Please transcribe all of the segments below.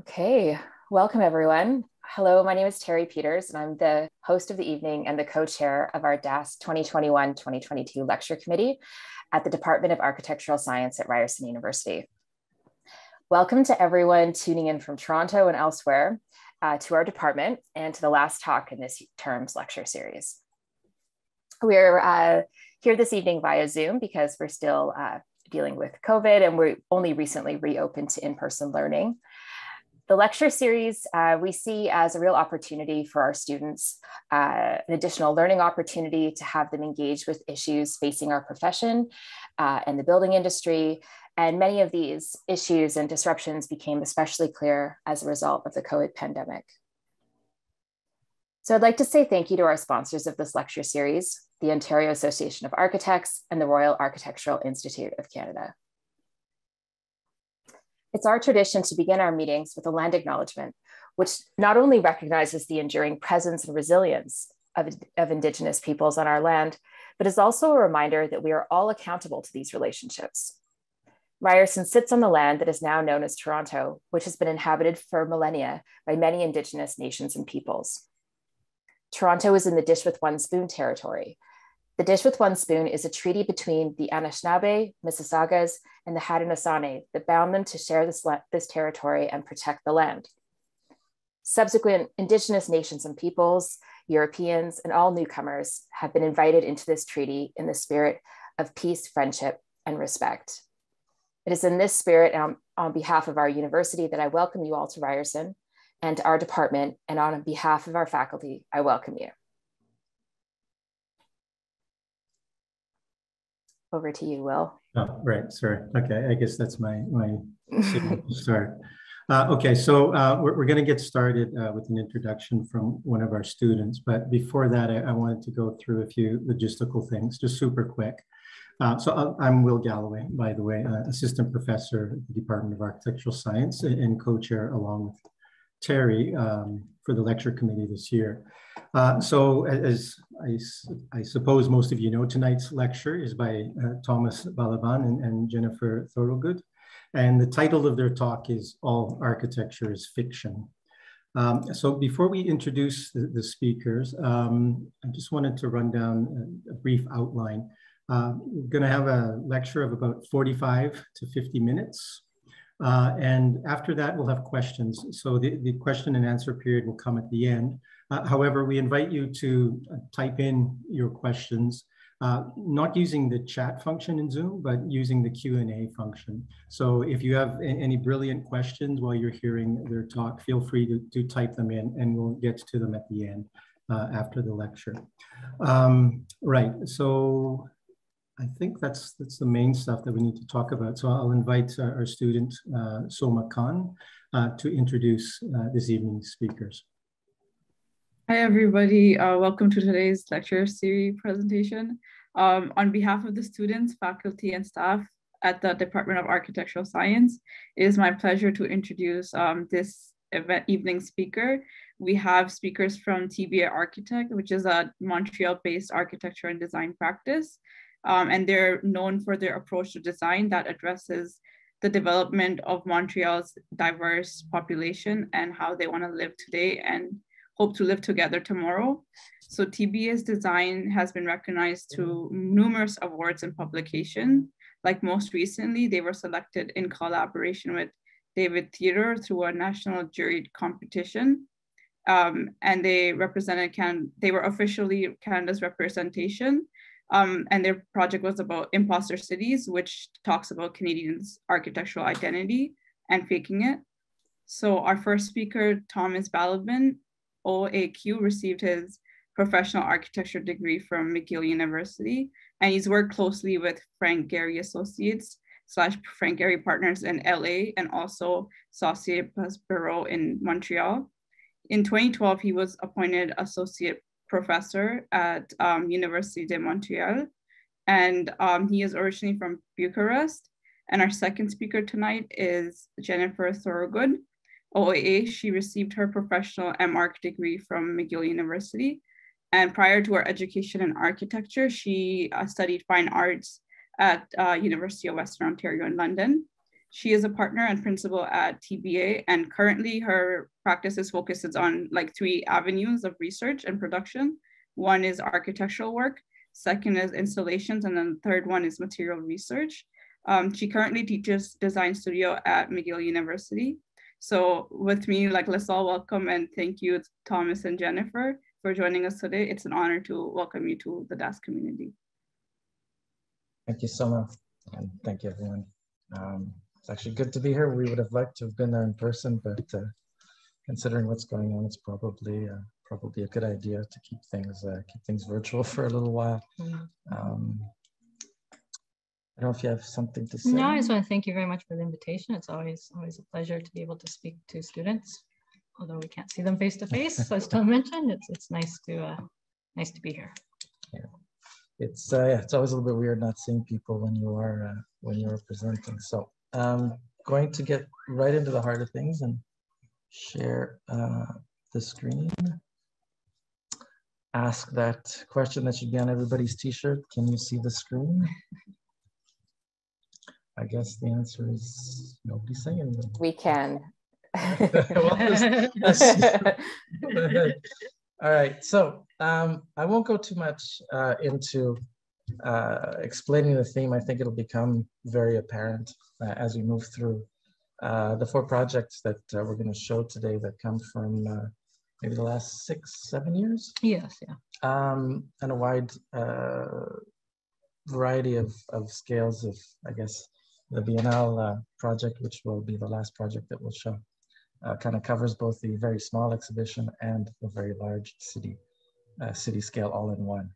Okay, welcome everyone. Hello, my name is Terry Peters, and I'm the host of the evening and the co chair of our DAS 2021 2022 lecture committee at the Department of Architectural Science at Ryerson University. Welcome to everyone tuning in from Toronto and elsewhere uh, to our department and to the last talk in this term's lecture series. We're uh, here this evening via Zoom because we're still uh, dealing with COVID and we're only recently reopened to in person learning. The lecture series uh, we see as a real opportunity for our students, uh, an additional learning opportunity to have them engage with issues facing our profession uh, and the building industry. And many of these issues and disruptions became especially clear as a result of the COVID pandemic. So I'd like to say thank you to our sponsors of this lecture series, the Ontario Association of Architects and the Royal Architectural Institute of Canada. It's our tradition to begin our meetings with a land acknowledgement, which not only recognizes the enduring presence and resilience of, of Indigenous peoples on our land, but is also a reminder that we are all accountable to these relationships. Ryerson sits on the land that is now known as Toronto, which has been inhabited for millennia by many Indigenous nations and peoples. Toronto is in the Dish with One Spoon territory, the Dish with One Spoon is a treaty between the Anishinaabe, Mississaugas, and the Haudenosaunee that bound them to share this, this territory and protect the land. Subsequent Indigenous nations and peoples, Europeans, and all newcomers have been invited into this treaty in the spirit of peace, friendship, and respect. It is in this spirit on, on behalf of our university that I welcome you all to Ryerson and to our department, and on behalf of our faculty, I welcome you. Over to you, Will. Oh, right. Sorry. Okay. I guess that's my my start. Uh, okay, so uh, we're, we're going to get started uh, with an introduction from one of our students. But before that, I, I wanted to go through a few logistical things, just super quick. Uh, so I'm Will Galloway, by the way, uh, assistant professor at the Department of Architectural Science and co-chair along with Terry um, for the lecture committee this year. Uh, so as I, I, suppose most of you know, tonight's lecture is by uh, Thomas Balaban and, and, Jennifer Thorogood. And the title of their talk is All Architecture is Fiction. Um, so before we introduce the, the speakers, um, I just wanted to run down a, a brief outline. Uh, we're gonna have a lecture of about 45 to 50 minutes. Uh, and after that, we'll have questions. So the, the question and answer period will come at the end. Uh, however, we invite you to uh, type in your questions, uh, not using the chat function in Zoom, but using the Q&A function. So if you have any brilliant questions while you're hearing their talk, feel free to, to type them in and we'll get to them at the end uh, after the lecture. Um, right, so I think that's that's the main stuff that we need to talk about. So I'll invite our, our student, uh, Soma Khan, uh, to introduce uh, this evening's speakers. Hi, everybody. Uh, welcome to today's lecture series presentation. Um, on behalf of the students, faculty, and staff at the Department of Architectural Science, it is my pleasure to introduce um, this event evening speaker. We have speakers from TBA Architect, which is a Montreal-based architecture and design practice um, and they're known for their approach to design that addresses the development of Montreal's diverse population and how they want to live today and hope to live together tomorrow. So TBA's design has been recognized through numerous awards and publication. Like most recently, they were selected in collaboration with David Theodore through a national jury competition. Um, and they represented Can they were officially Canada's representation um, and their project was about imposter cities, which talks about Canadians' architectural identity and faking it. So our first speaker, Thomas Balaban, OAQ, received his professional architecture degree from McGill University, and he's worked closely with Frank Gehry Associates slash Frank Gehry Partners in LA and also Societe Bureau in Montreal. In 2012, he was appointed associate professor at um, University de Montreal, and um, he is originally from Bucharest. And our second speaker tonight is Jennifer Thorogood, OAA. She received her professional MArch degree from McGill University. And prior to her education in architecture, she uh, studied fine arts at uh, University of Western Ontario in London. She is a partner and principal at TBA, and currently her practice is focuses on like three avenues of research and production. One is architectural work, second is installations, and then the third one is material research. Um, she currently teaches design studio at McGill University. So with me, like let's all welcome and thank you, Thomas and Jennifer, for joining us today. It's an honor to welcome you to the DAS community. Thank you so much, and thank you everyone. Um, it's actually good to be here. We would have liked to have been there in person, but uh, considering what's going on, it's probably uh, probably a good idea to keep things uh, keep things virtual for a little while. Mm. Um, I don't know if you have something to say. No, I just want to thank you very much for the invitation. It's always always a pleasure to be able to speak to students, although we can't see them face to face. As Tom mentioned, it's it's nice to uh, nice to be here. Yeah, it's uh, yeah, it's always a little bit weird not seeing people when you are uh, when you are presenting. So I'm going to get right into the heart of things and share uh, the screen. Ask that question that should be on everybody's t-shirt. Can you see the screen? I guess the answer is nobody's saying anything. We can. well, All right, so um, I won't go too much uh, into uh, explaining the theme. I think it'll become very apparent uh, as we move through uh, the four projects that uh, we're going to show today that come from uh, maybe the last six, seven years. Yes, yeah. Um, and a wide variety of, of scales of, I guess, the Biennale project, which will be the last project that we'll show. Uh, kind of covers both the very small exhibition and the very large city uh, city scale all in one.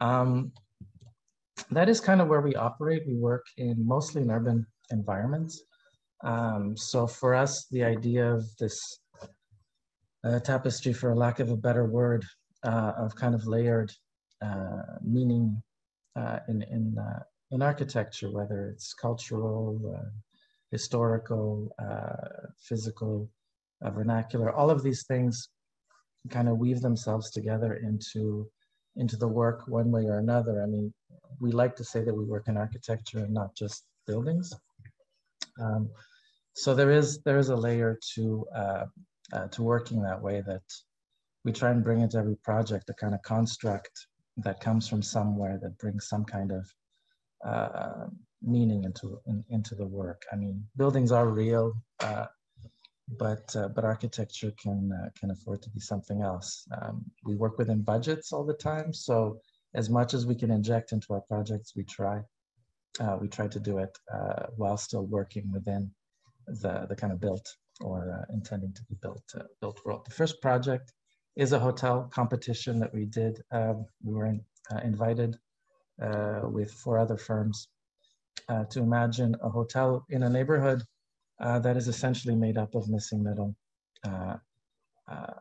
Um, that is kind of where we operate. We work in mostly in urban environments. Um, so for us, the idea of this uh, tapestry, for lack of a better word, uh, of kind of layered uh, meaning uh, in in uh, in architecture, whether it's cultural, uh, historical, physical, vernacular, all of these things kind of weave themselves together into into the work one way or another. I mean, we like to say that we work in architecture and not just buildings. Um, so there is there is a layer to uh, uh, to working that way that we try and bring into every project a kind of construct that comes from somewhere that brings some kind of uh, meaning into in, into the work. I mean, buildings are real, uh, but uh, but architecture can uh, can afford to be something else. Um, we work within budgets all the time, so as much as we can inject into our projects, we try. Uh, we try to do it uh, while still working within the the kind of built or uh, intending to be built uh, built world. The first project is a hotel competition that we did. Um, we were in, invited with four other firms to imagine a hotel in a neighborhood uh, that is essentially made up of missing middle uh, uh,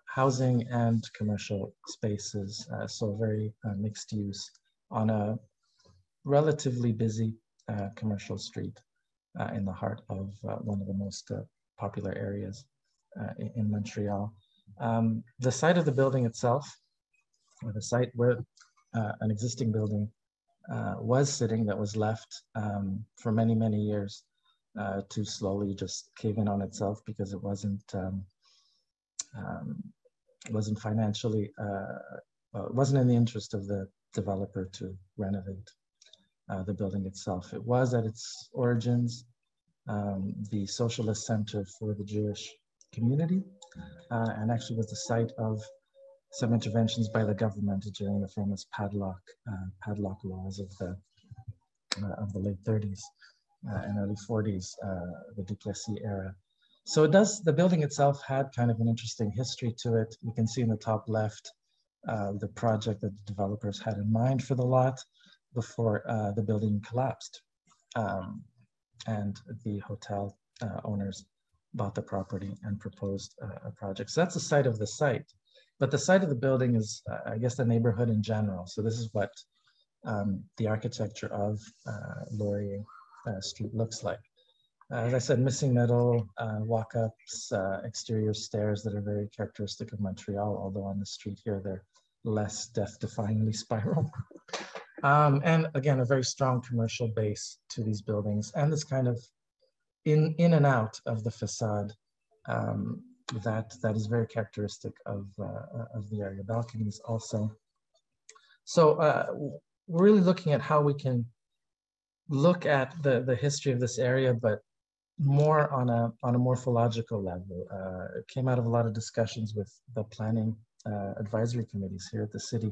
housing and commercial spaces. Uh, so very uh, mixed use on a relatively busy commercial street in the heart of one of the most popular areas in, in, Montreal. Um, the site of the building itself, or the site where an existing building uh, was sitting that was left um, for many, many years uh, to slowly just cave in on itself because it wasn't um, um, wasn't financially uh, it wasn't in the interest of the developer to renovate uh, the building itself. It was at its origins um, the socialist center for the Jewish community uh, and actually was the site of some interventions by the government during the famous padlock uh, padlock laws of the uh, of the late 30s uh, and early 40s, uh, the Duplessis era. So it does, the building itself had kind of an interesting history to it. You can see in the top left, uh, the project that the developers had in mind for the lot before uh, the building collapsed. Um, and the hotel uh, owners bought the property and proposed uh, a project. So that's the site of the site. But the site of the building is, I guess, the neighborhood in general. So this is what um, the architecture of Laurier uh, street looks like. Uh, as I said, missing middle, uh, walk-ups, exterior stairs that are very characteristic of Montreal, although on the street here they're less death-defyingly spiral. Um, and again, a very strong commercial base to these buildings and this kind of in, in and out of the facade um, that, that is very characteristic of, uh, of the area. Balconies also. So uh, we're really looking at how we can look at the, the history of this area, but more on a, on a morphological level. Uh, it came out of a lot of discussions with the planning uh, advisory committees here at the city.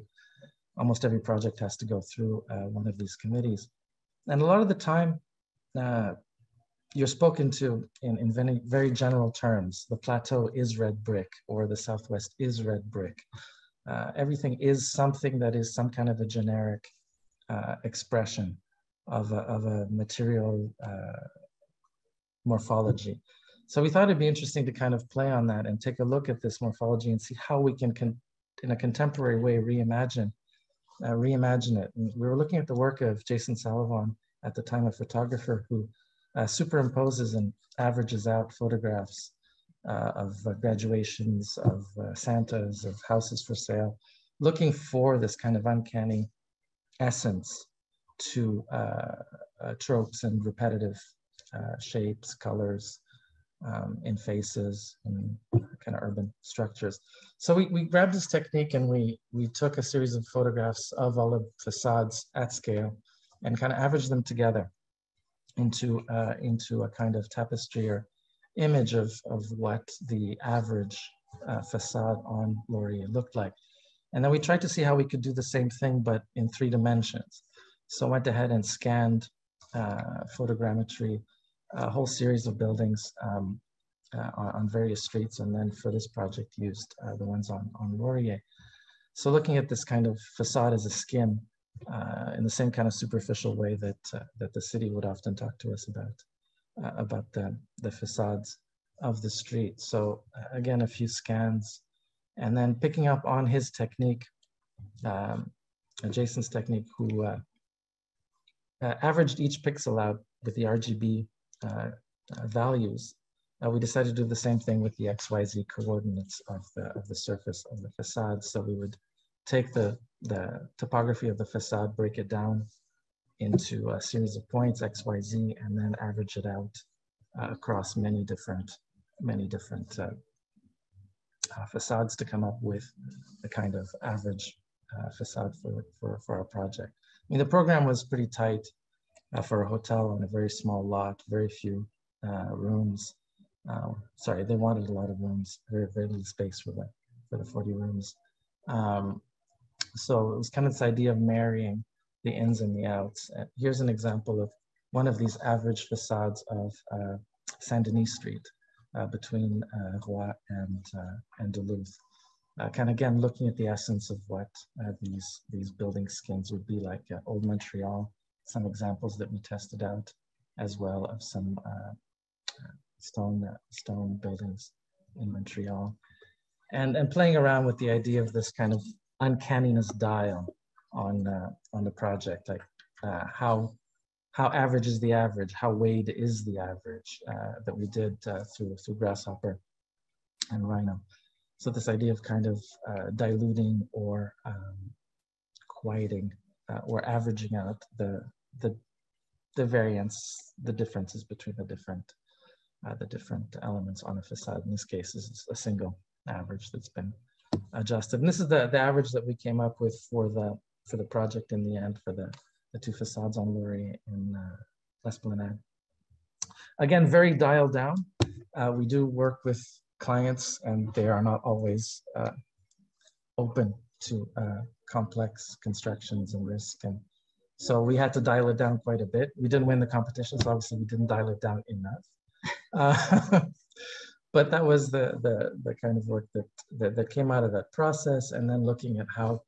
Almost every project has to go through uh, one of these committees. And a lot of the time, uh, you're spoken to in, in very, very general terms. The plateau is red brick or the Southwest is red brick. Uh, everything is something that is some kind of a generic uh, expression of a, of a material morphology. So we thought it'd be interesting to kind of play on that and take a look at this morphology and see how we can, in a contemporary way, reimagine, uh, reimagine it. And we were looking at the work of Jason Salavon at the time, a photographer who uh, superimposes and averages out photographs uh, of uh, graduations, of uh, Santas, of houses for sale, looking for this kind of uncanny essence to uh, tropes and repetitive shapes, colors, um, in faces and kind of urban structures. So we, we grabbed this technique and we, we took a series of photographs of all of facades at scale and kind of averaged them together into, uh, into a kind of tapestry or image of, of what the average uh, facade on Laurier looked like. And then we tried to see how we could do the same thing, but in three dimensions. So I went ahead and scanned uh, photogrammetry, a whole series of buildings um, uh, on, various streets. And then for this project used uh, the ones on, on Laurier. So looking at this kind of facade as a skin uh, in the same kind of superficial way that, uh, that the city would often talk to us about, uh, about the, the facades of the street. So again, a few scans and then picking up on his technique, um, Jason's technique, who uh, uh, averaged each pixel out with the RGB uh, uh, values. we decided to do the same thing with the XYZ coordinates of the, of the surface of the facade. So we would take the, the topography of the facade, break it down into a series of points, XYZ, and then average it out uh, across many different, many different uh, uh, facades to come up with the kind of average uh, facade for, for, for our project. I mean, the program was pretty tight uh, for a hotel on a very small lot, very few uh, rooms. Uh, sorry, they wanted a lot of rooms, very, very little space for the, for the 40 rooms. Um, so it was kind of this idea of marrying the ins and the outs. here's an example of one of these average facades of Saint Denis Street uh, between uh, Roy and, uh, and Duluth. kind of again, looking at the essence of what these, these building skins would be like Old Montreal, some examples that we tested out, as well of some stone, stone buildings in Montreal. And, and playing around with the idea of this kind of uncanniness dial on, uh, on the project, like uh, how how average is the average? How weighed is the average uh, that we did uh, through, through Grasshopper and Rhino? So this idea of kind of uh, diluting or um, quieting uh, or averaging out the, the, the variance, the differences between the different, uh, the different elements on a facade. In this case, is a single average that's been adjusted. And this is the, the average that we came up with for the, for the project in the end for the, the two facades on Laurier in uh, L'Esplanade. Again, very dialed down. Uh, we do work with clients and they are not always uh, open to uh, complex constructions and risk. And so we had to dial it down quite a bit. We didn't win the competition, so obviously we didn't dial it down enough. Uh, but that was the, the, the kind of work that, that, that, came out of that process. And then looking at how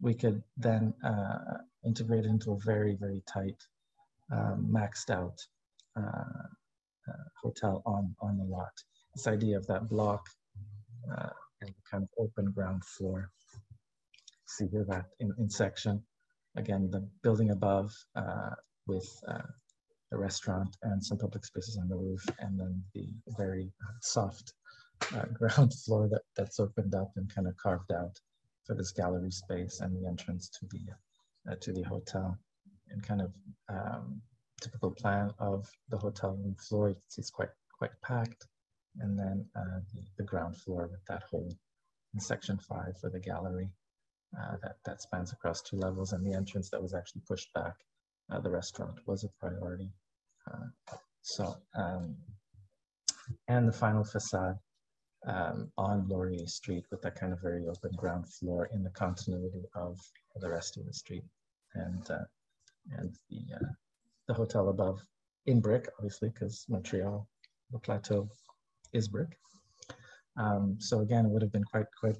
we could then uh, integrated into a very, very tight, um, maxed out uh, uh, hotel on, on the lot. This idea of that block uh, and kind of open ground floor. See here that in, in section. Again, the building above uh, with uh, the restaurant and some public spaces on the roof, and then the very uh, soft ground floor that, that's opened up and kind of carved out for this gallery space and the entrance to the uh, to the hotel and kind of um, typical plan of the hotel room floor. See it's quite quite packed, and then uh, the, the, ground floor with that hole in section five for the gallery uh, that that spans across two levels, and the entrance that was actually pushed back. Uh, the restaurant was a priority. Uh, so, um, and the final facade um, on Laurier Street with that kind of very open ground floor in the continuity of the rest of the street, and uh, and the uh, the hotel above in brick, obviously, because Montreal, the plateau is brick. Um, so again, it would have been quite quite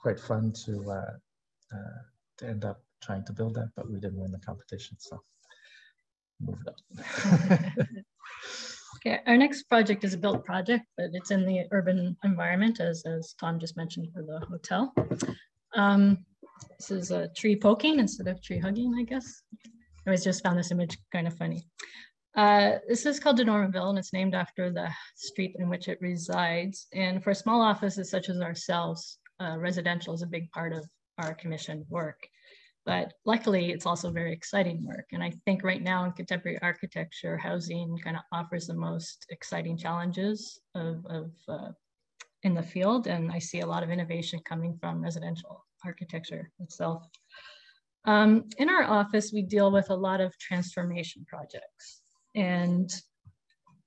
quite fun to uh, uh, to end up trying to build that, but we didn't win the competition, so moved on. Okay, our next project is a built project, but it's in the urban environment, as, as Tom just mentioned for the hotel. Um, this is a tree poking instead of tree hugging, I guess. I always just found this image kind of funny. Uh, this is called De Normanville, and it's named after the street in which it resides. And for small offices such as ourselves, uh, residential is a big part of our commission work. But luckily, it's also very exciting work. And I think right now in contemporary architecture, housing kind of offers the most exciting challenges of, of uh, in the field. And I see a lot of innovation coming from residential architecture itself. Um, in our office, we deal with a lot of transformation projects. And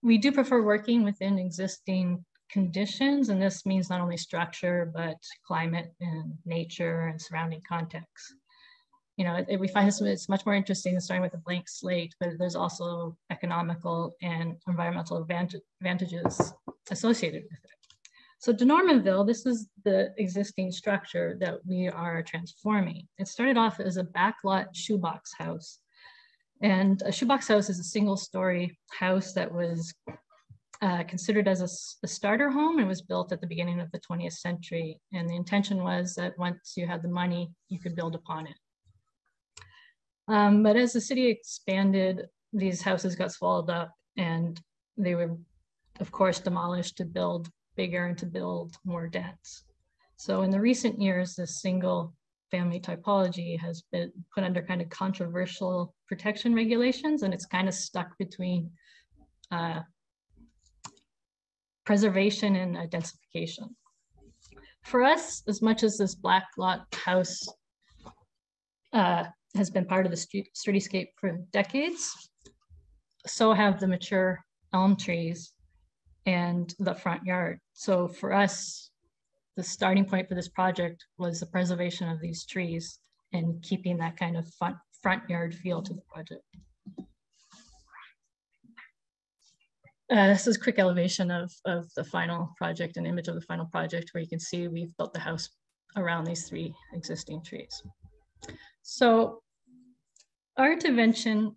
we do prefer working within existing conditions. And this means not only structure, but climate and nature and surrounding context you know, it, we find this it's much more interesting than starting with a blank slate, but there's also economical and environmental advantages associated with it. So De Normanville, this is the existing structure that we are transforming. It started off as a backlot shoebox house. And a shoebox house is a single story house that was uh, considered as a, a, starter home. It was built at the beginning of the 20th century. And the intention was that once you had the money, you could build upon it. Um, but as the city expanded, these houses got swallowed up and they were, of course, demolished to build bigger and to build more dense. So in the recent years, this single family typology has been put under kind of controversial protection regulations and it's kind of stuck between uh, preservation and identification. For us, as much as this black lot house uh, has been part of the street, streetscape for decades. So have the mature elm trees and the front yard. So for us, the starting point for this project was the preservation of these trees and keeping that kind of front, front yard feel to the project. Uh, this is quick elevation of, of the final project, an image of the final project where you can see we've built the house around these three existing trees. So our intervention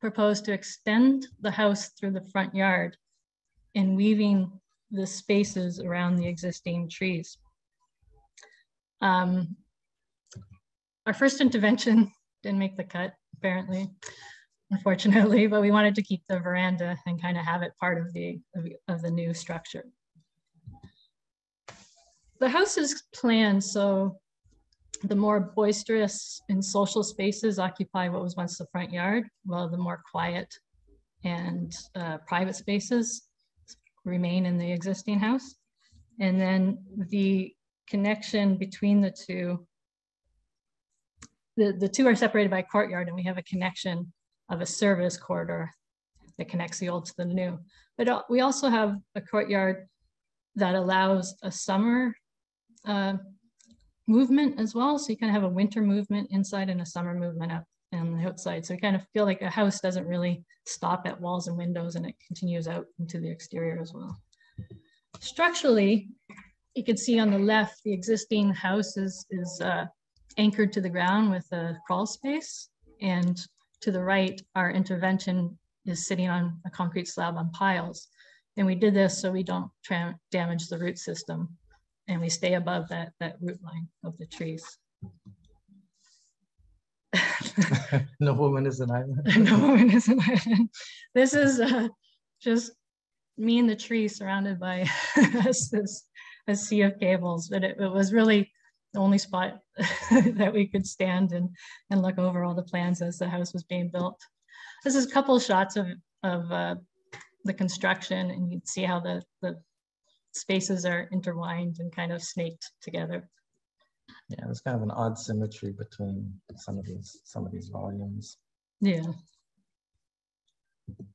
proposed to extend the house through the front yard and weaving the spaces around the existing trees. Um, our first intervention didn't make the cut, apparently, unfortunately, but we wanted to keep the veranda and kind of have it part of the, of, the new structure. The house is planned so the more boisterous and social spaces occupy what was once the front yard, while the more quiet and uh, private spaces remain in the existing house. And then the connection between the two, the, the two are separated by courtyard and we have a connection of a service corridor that connects the old to the new. But we also have a courtyard that allows a summer uh, movement as well. So you kind of have a winter movement inside and a summer movement up on the outside. So you kind of feel like a house doesn't really stop at walls and windows and it continues out into the exterior as well. Structurally, you can see on the left, the existing house is, is uh, anchored to the ground with a crawl space. And to the right, our intervention is sitting on a concrete slab on piles. And we did this so we don't damage the root system and we stay above that, that root line of the trees. no woman is an island. no woman is an island. This is uh, just me and the tree surrounded by this, a sea of cables, but it, it was really the only spot that we could stand and, and look over all the plans as the house was being built. this is a couple of shots of, of uh, the construction and you can see how the, the spaces are intertwined and kind of snaked together. Yeah, there's kind of an odd symmetry between some of these some of these volumes. Yeah.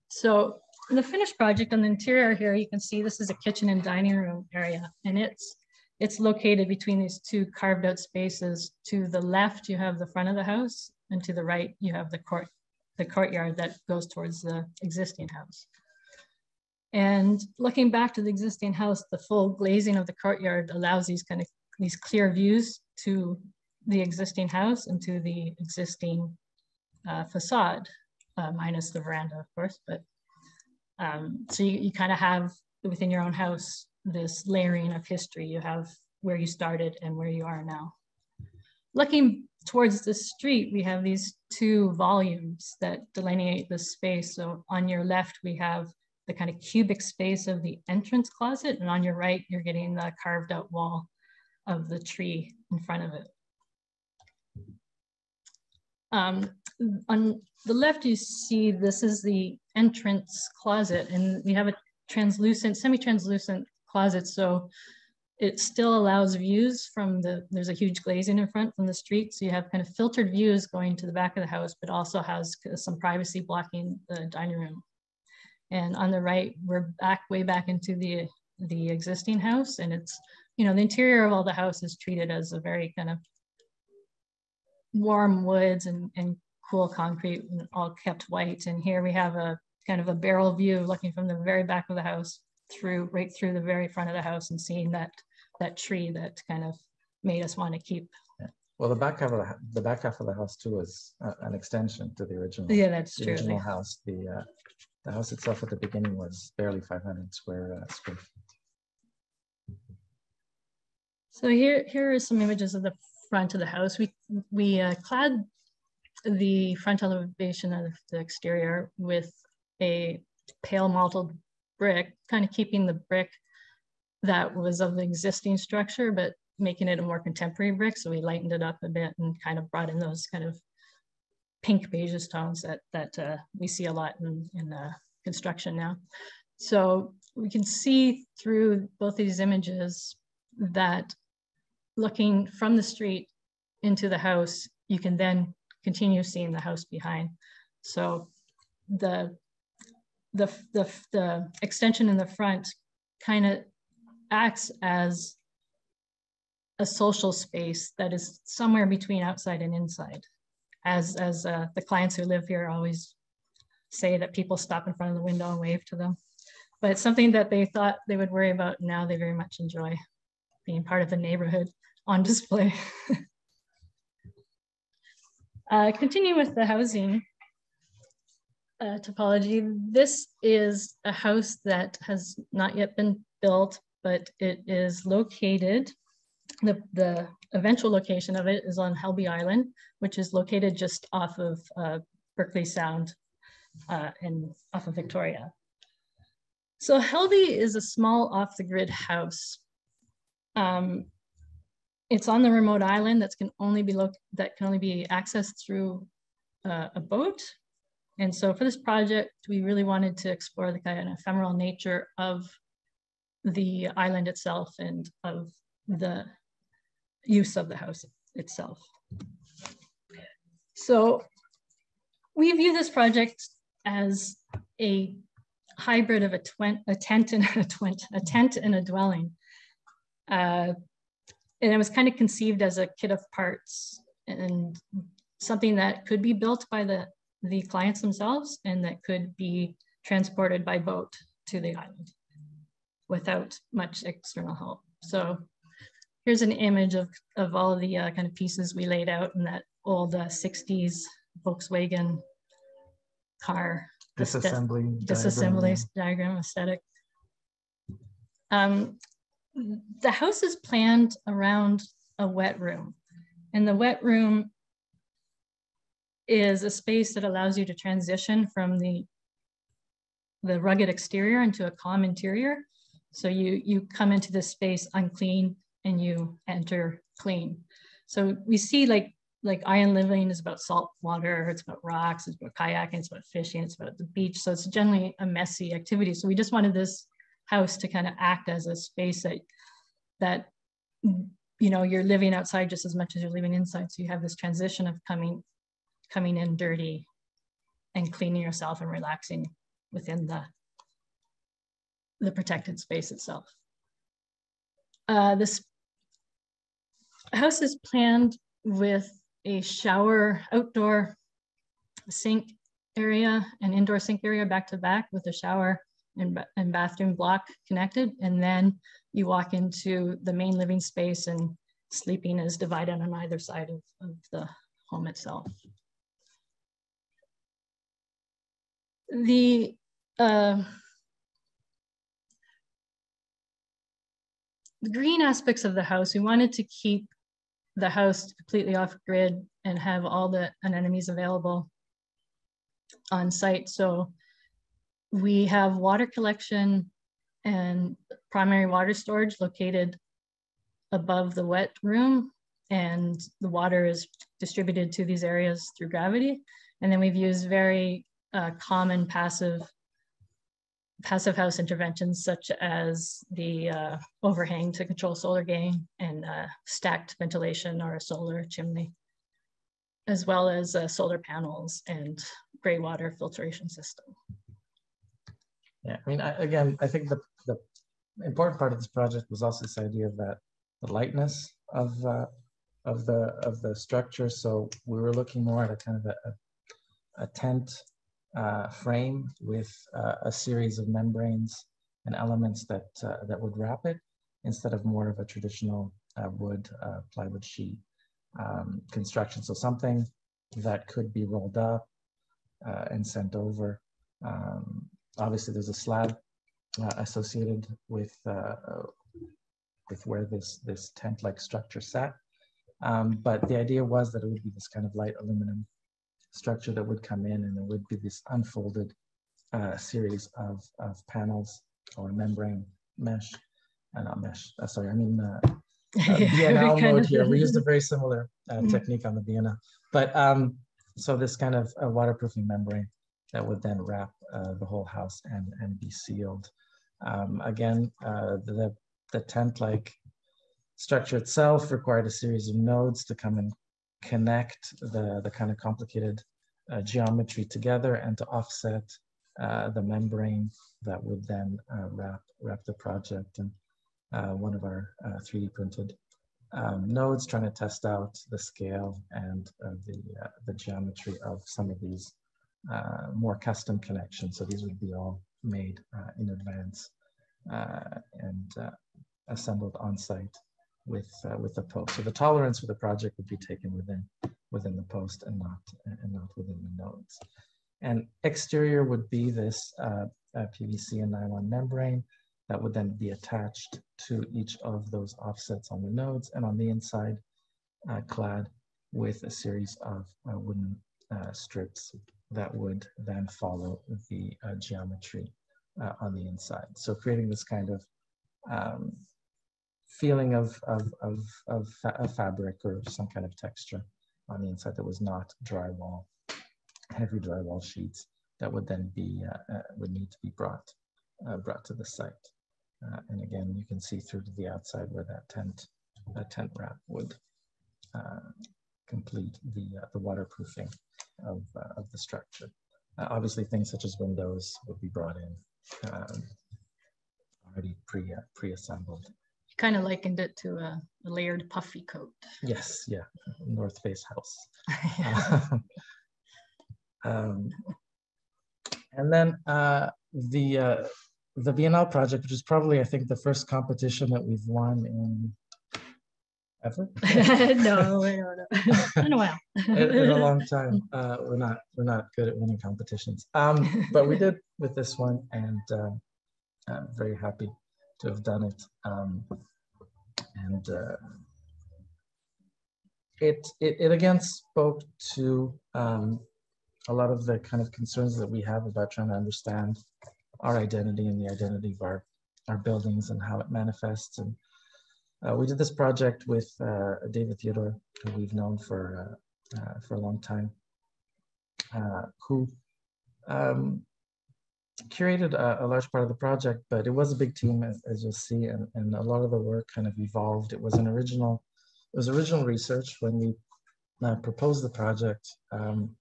So the finished project on the interior here, you can see this is a kitchen and dining room area, and it's it's located between these two carved out spaces. To the left, you have the front of the house, and to the right, you have the court the courtyard that goes towards the existing house. And looking back to the existing house, the full glazing of the courtyard allows these kind of these clear views to the existing house and to the existing uh, facade, uh, minus the veranda, of course. But um, so you, you kind of have within your own house this layering of history. You have where you started and where you are now. Looking towards the street, we have these two volumes that delineate the space. So on your left, we have the kind of cubic space of the entrance closet. And on your right, you're getting the carved out wall of the tree in front of it. Um, on the left, you see this is the entrance closet and we have a translucent, semi-translucent closet. So it still allows views from the, there's a huge glazing in front from the street. So you have kind of filtered views going to the back of the house, but also has some privacy blocking the dining room. And on the right, we're back way back into the, the existing house. And it's, you know, the interior of all the house is treated as a very kind of warm woods and, and cool concrete, all kept white. And here we have a kind of a barrel view looking from the very back of the house through right through the very front of the house and seeing that that tree that kind of made us want to keep. Yeah. Well, the back half of the, the back half of the house too is uh, an extension to the original. Yeah, that's the true. Original house. The uh, the house itself at the beginning was barely 500 square uh, square feet. So here here are some images of the front of the house. We we uh, clad the front elevation of the exterior with a pale mottled brick, kind of keeping the brick that was of the existing structure, but making it a more contemporary brick. So we lightened it up a bit and kind of brought in those kind of pink beige tones that, that uh, we see a lot in, in uh, construction now. So we can see through both these images that looking from the street into the house, you can then continue seeing the house behind. So the the, the, the extension in the front kind of acts as a social space that is somewhere between outside and inside. As, as uh, the clients who live here always say that people stop in front of the window and wave to them. But it's something that they thought they would worry about. Now they very much enjoy being part of the neighborhood on display. uh, continue with the housing uh, topology. This is a house that has not yet been built, but it is located, the, the eventual location of it is on Helby Island, which is located just off of uh, Barkley Sound uh, and off of Victoria. So Helby is a small off-the-grid house. Um, it's on the remote island that can only be that can only be accessed through uh, a boat and so for this project, we really wanted to explore the kind of ephemeral nature of the island itself and of the use of the house itself. So we view this project as a hybrid of a, a tent and a, a tent and a dwelling. Uh, and it was kind of conceived as a kit of parts and something that could be built by the the clients themselves and that could be transported by boat to the island without much external help. So here's an image of, of all of the uh, kind of pieces we laid out in that old uh, 60s Volkswagen car. Disassembly. Disassembly diagram, diagram aesthetic. Um, the house is planned around a wet room. And the wet room is a space that allows you to transition from the, the rugged exterior into a calm interior. So you, you come into this space unclean and you enter clean. So we see like like island living is about salt water, it's about rocks, it's about kayaking, it's about fishing, it's about the beach. So it's generally a messy activity. So we just wanted this house to kind of act as a space that that you know you're living outside just as much as you're living inside. So you have this transition of coming coming in dirty and cleaning yourself and relaxing within the the protected space itself. Uh, this house is planned with a shower outdoor sink area and indoor sink area back to back with a shower and, and bathroom block connected. And then you walk into the main living space and sleeping is divided on either side of, of the home itself. The uh, the green aspects of the house, we wanted to keep the house completely off grid and have all the anemones available on site. So we have water collection and primary water storage located above the wet room and the water is distributed to these areas through gravity. And then we've used very uh, common passive passive house interventions such as the uh, overhang to control solar gain and uh, stacked ventilation or a solar chimney, as well as uh, solar panels and gray water filtration system. Yeah, I mean, I, again, I think the, the important part of this project was also this idea of that the lightness of uh, of the of the structure. So we were looking more at a kind of a, a tent uh, frame with uh, a series of membranes and elements that uh, that would wrap it instead of more of a traditional uh, wood uh, plywood sheet um, construction. So something that could be rolled up and sent over. Um, obviously, there's a slab associated with with where this this tent-like structure sat. Um, but the idea was that it would be this kind of light aluminum structure that would come in and it would be this unfolded uh, series of, of panels or membrane mesh, uh, not mesh, uh, sorry, I mean uh, uh, BNL mode here. We used a very similar uh, mm -hmm. technique on the BNL. But um, so this kind of uh, waterproofing membrane that would then wrap uh, the whole house and, and be sealed. Um, again, uh, the, the tent-like structure itself required a series of nodes to come and connect the, the kind of complicated uh, geometry together and to offset uh, the membrane that would then uh, wrap, wrap the project. And uh, one of our 3D uh, printed um, nodes trying to test out the scale and the, the geometry of some of these more custom connections. So these would be all made in advance and assembled on site with uh, with the post. So the tolerance for the project would be taken within within the post and not and not within the nodes. And exterior would be this uh, uh, PVC and nylon membrane that would then be attached to each of those offsets on the nodes and on the inside uh, clad with a series of uh, wooden uh, strips that would then follow the geometry on the inside. So creating this kind of um, feeling of, of, of, of fa a fabric or some kind of texture on the inside that was not drywall, heavy drywall sheets that would then be, uh, uh, would need to be brought, uh, brought to the site. Uh, and again, you can see through to the outside where that tent, that tent wrap would uh, complete the, uh, the waterproofing of, of the structure. obviously, things such as windows would be brought in um, already pre, pre-assembled kind of likened it to a, a, layered puffy coat. Yes, yeah, North Face house. um, and then uh, the uh, the BNL project, which is probably I think the first competition that we've won in ever. no, no, no, in a while. in, in, a long time. Uh, we're not we're not good at winning competitions. Um, but we did with this one, and uh, I'm very happy to have done it. Um, and uh, it, it, it again spoke to um, a lot of the kind of concerns that we have about trying to understand our identity and the identity of our, our buildings and how it manifests. And uh, we did this project with uh, David Theodore, who we've known for uh, for a long time, uh, who um, curated a, a, large part of the project, but it was a big team, as, as, you'll see, and, and a lot of the work kind of evolved. It was an original, it was original research when we uh, proposed the project. Um,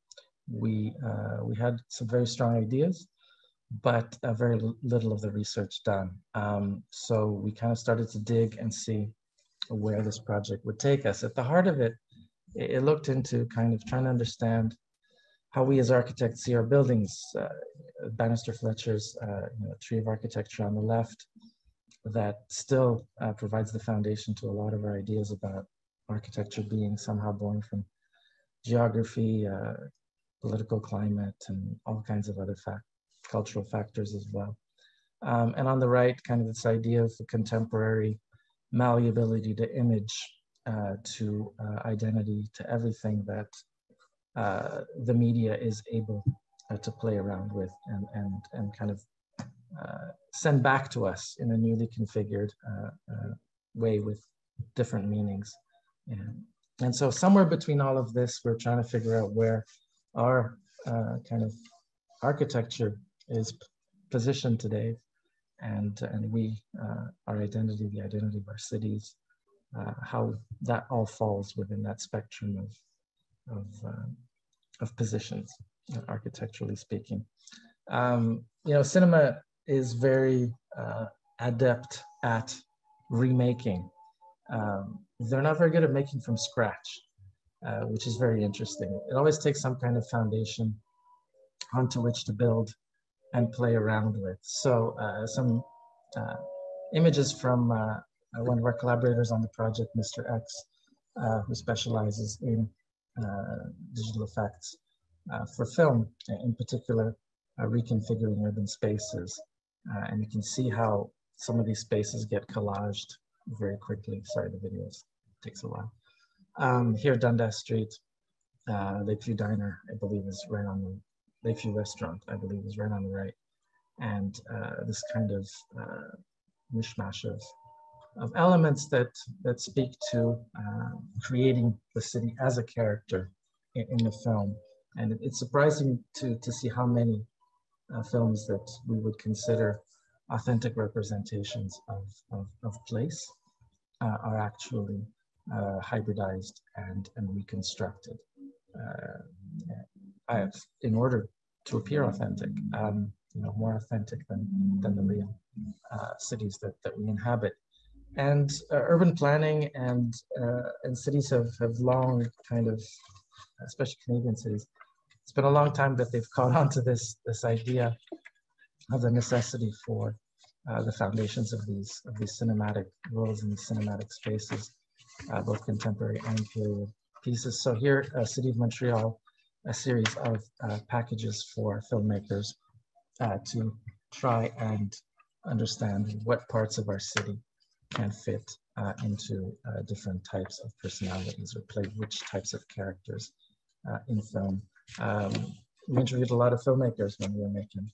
we uh, we had some very strong ideas, but uh, very little of the research done. Um, so we kind of started to dig and see where this project would take us. At the heart of it, it, it looked into kind of trying to understand how we as architects see our buildings. Uh, Banister Fletcher's uh, you know, tree of architecture on the left that still uh, provides the foundation to a lot of our ideas about architecture being somehow born from geography, uh, political climate, and all kinds of other cultural factors as well. Um, and on the right, kind of this idea of the contemporary malleability to image, uh, to uh, identity, to everything that uh, the media is able uh, to play around with and, and, and kind of uh, send back to us in a newly configured uh, way with different meanings. And, and so somewhere between all of this, we're trying to figure out where our kind of architecture is positioned today and and we uh, our identity the identity of our cities uh, how that all falls within that spectrum of of uh, of positions architecturally speaking um, you know cinema is very uh, adept at remaking um, they're not very good at making from scratch uh, which is very interesting it always takes some kind of foundation onto which to build and play around with. So uh, some uh, images from uh, one of our collaborators on the project, Mr. X, uh, who specializes in digital effects for film, in particular, reconfiguring urban spaces. and you can see how some of these spaces get collaged very quickly. Sorry, the video takes a while. Um, here, Dundas Street, uh, Lakeview Diner, I believe, is right on the Lakeview Restaurant, I believe, is right on the right. And uh, this kind of uh, mishmash of, of elements that, that speak to uh, creating the city as a character in, in, the film. And it's surprising to, to see how many uh, films that we would consider authentic representations of, of, of place uh, are actually uh, hybridized and, and reconstructed. I, in order to appear authentic, um, you know, more authentic than, than the real uh, cities that, that we inhabit. And uh, urban planning and, uh, and cities have, have long kind of, especially Canadian cities, it's been a long time that they've caught on to this, this idea of the necessity for uh, the foundations of these, of these cinematic worlds and cinematic spaces, uh, both contemporary and period pieces. So here, uh, City of Montreal a series of uh, packages for filmmakers to try and understand what parts of our city can fit uh, into uh, different types of personalities or play which types of characters uh, in film. Um, we interviewed a lot of filmmakers when we were making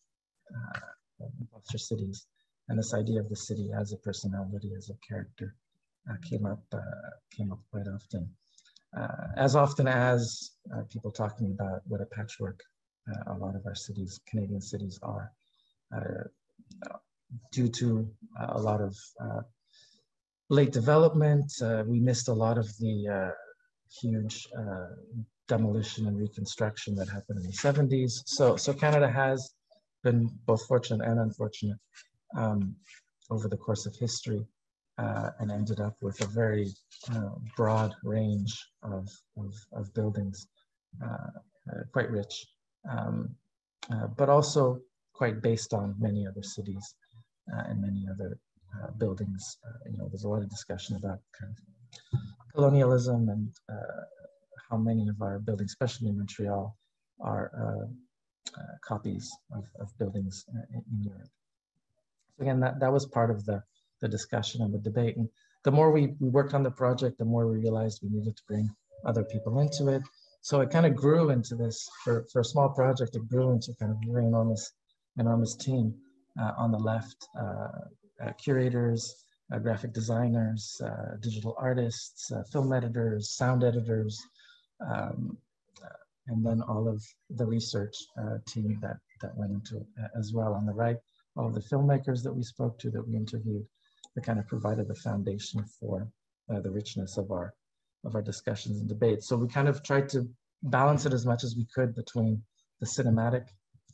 Impostor Cities, and this idea of the city as a personality, as a character, came up came up quite often uh, as often as uh, people talking about what a patchwork uh, a lot of our cities, Canadian cities are, uh, due to uh, a lot of uh, late development. we missed a lot of the huge demolition and reconstruction that happened in the 70s. So, so Canada has been both fortunate and unfortunate um, over the course of history uh, and ended up with a very uh, broad range of, of, of buildings, uh, uh quite rich, um, uh, but also quite based on many other cities uh, and many other buildings. you know, there's a lot of discussion about kind of colonialism and how many of our buildings, especially in Montreal, are copies of, of buildings in, Europe. So again, that, that was part of the the discussion and the debate. And the more we, we worked on the project, the more we realized we needed to bring other people into it. So it kind of grew into this, for, for a small project, it grew into kind of very enormous, enormous team uh, on the left, uh, uh, curators, uh, graphic designers, uh, digital artists, uh, film editors, sound editors, Um, and then all of the research uh, team that, that went into it as well. On the right, all of the filmmakers that we spoke to, that we interviewed, that kind of provided the foundation for uh, the richness of our, of our discussions and debates. So we kind of tried to balance it as much as we could between the cinematic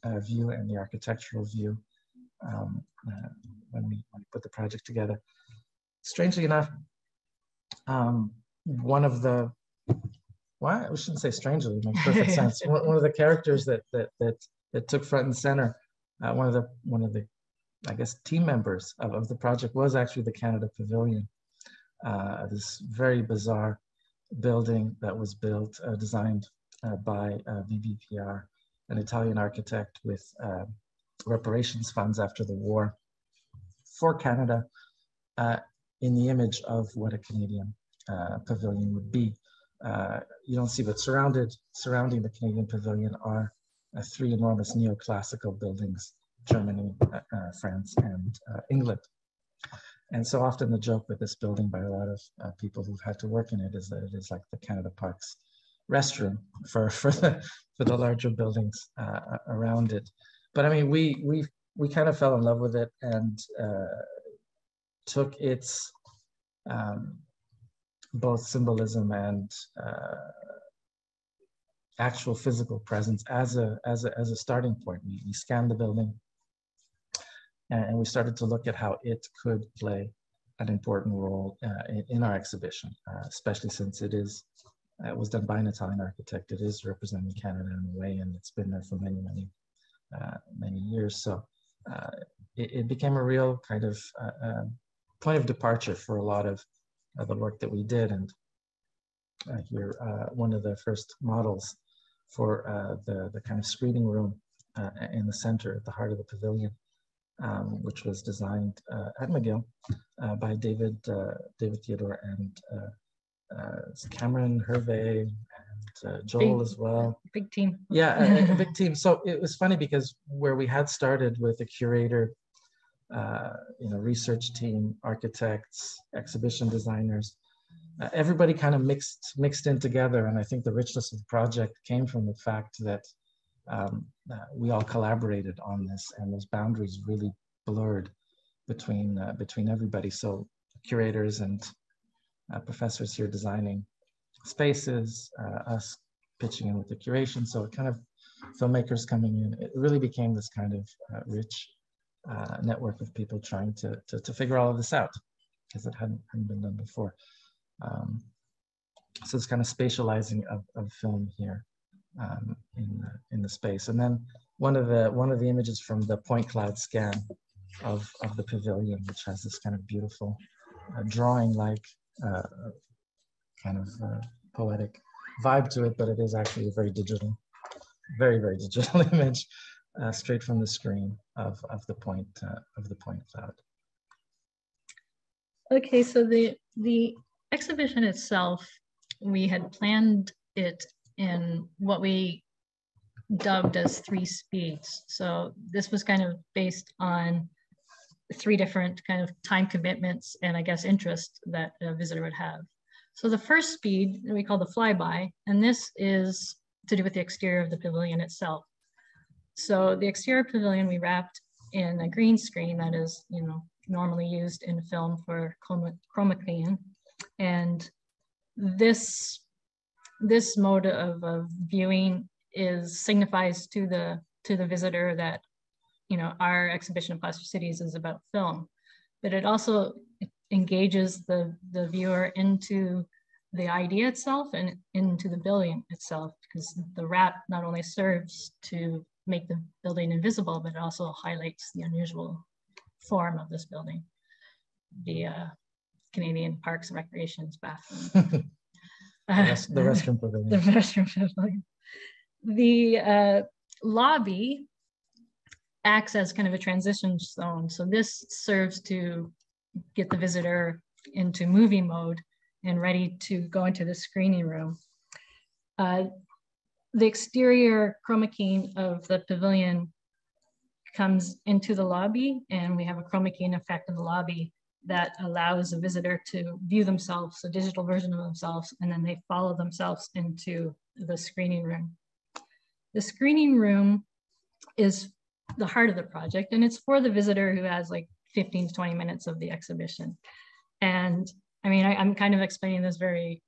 uh, view and the architectural view um, uh, when, we, when we put the project together. Strangely enough, um, one of the why we shouldn't say strangely it makes perfect sense. One, one, of the characters that that that that took front and center uh, one of the one of the i guess team members of, of the project was actually the canada pavilion. Uh, this very bizarre building that was built uh, designed uh, by BBPR, uh, an italian architect with uh, reparations funds after the war for canada in the image of what a canadian pavilion would be uh, you don't see, but surrounded, surrounding the Canadian Pavilion are uh, three enormous neoclassical buildings, Germany, uh, uh France, and uh, England. And so often the joke with this building by a lot of uh, people who've had to work in it is that it is like the Canada Parks restroom for, for, the, for the larger buildings around it. But I mean, we, we, we kind of fell in love with it and took its um, both symbolism and uh, actual physical presence as a, as a, as a starting point. We, we scanned the building and, we started to look at how it could play an important role uh, in, in, our exhibition, uh, especially since it is it was done by an Italian architect. It is representing Canada in a way, and it's been there for many, many, uh, many years. So uh, it, it, became a real kind of uh, point of departure for a lot of uh, the work that we did. And uh, here, uh, one of the first models for uh, the, the kind of screening room uh, in the center, at the heart of the pavilion, um, which was designed uh, at McGill by David, David Theodore and Cameron Hervé and Joel big, as well. Big team. Yeah, a, a big team. So it was funny because where we had started with a curator uh, you know, research team, architects, exhibition designers. Uh, everybody kind of mixed mixed in together, and I think the richness of the project came from the fact that um, uh, we all collaborated on this, and those boundaries really blurred between uh, between everybody. So curators and uh, professors here designing spaces, uh, us pitching in with the curation. So it kind of filmmakers coming in. It really became this kind of rich uh, network of people trying to, to, to, figure all of this out because it hadn't, hadn't been done before. Um, so it's kind of spatializing of, of film here um, in, the, in the space. And then one of the, one of the images from the point cloud scan of, of the pavilion, which has this kind of beautiful uh, drawing like uh, kind of uh, poetic vibe to it, but it is actually a very digital, very, very digital image uh, straight from the screen of, of the point uh, of the point cloud. Okay, so the the exhibition itself, we had planned it in what we dubbed as three speeds. So this was kind of based on three different kind of time commitments and I guess interest that a visitor would have. So the first speed we call the flyby, and this is to do with the exterior of the pavilion itself. So the exterior pavilion we wrapped in a green screen that is, you know, normally used in film for chroma, keying. And this, this mode of, of viewing is signifies to the, to the visitor that, you know, our exhibition of Impostor Cities is about film, but it also engages the, the viewer into the idea itself and into the building itself because the wrap not only serves to make the building invisible, but it also highlights the unusual form of this building, the uh, Canadian Parks and Recreation's bathroom. the, rest, the restroom pavilion. the restroom pavilion. The uh, lobby acts as kind of a transition zone. So this serves to get the visitor into movie mode and ready to go into the screening room. Uh, the exterior chroma keying of the pavilion comes into the lobby and we have a chroma keying effect in the lobby that allows a visitor to view themselves, a digital version of themselves, and then they follow themselves into the screening room. The screening room is the heart of the project, and it's for the visitor who has like 15 to 20 minutes of the exhibition. And I mean, I, am kind of explaining this very,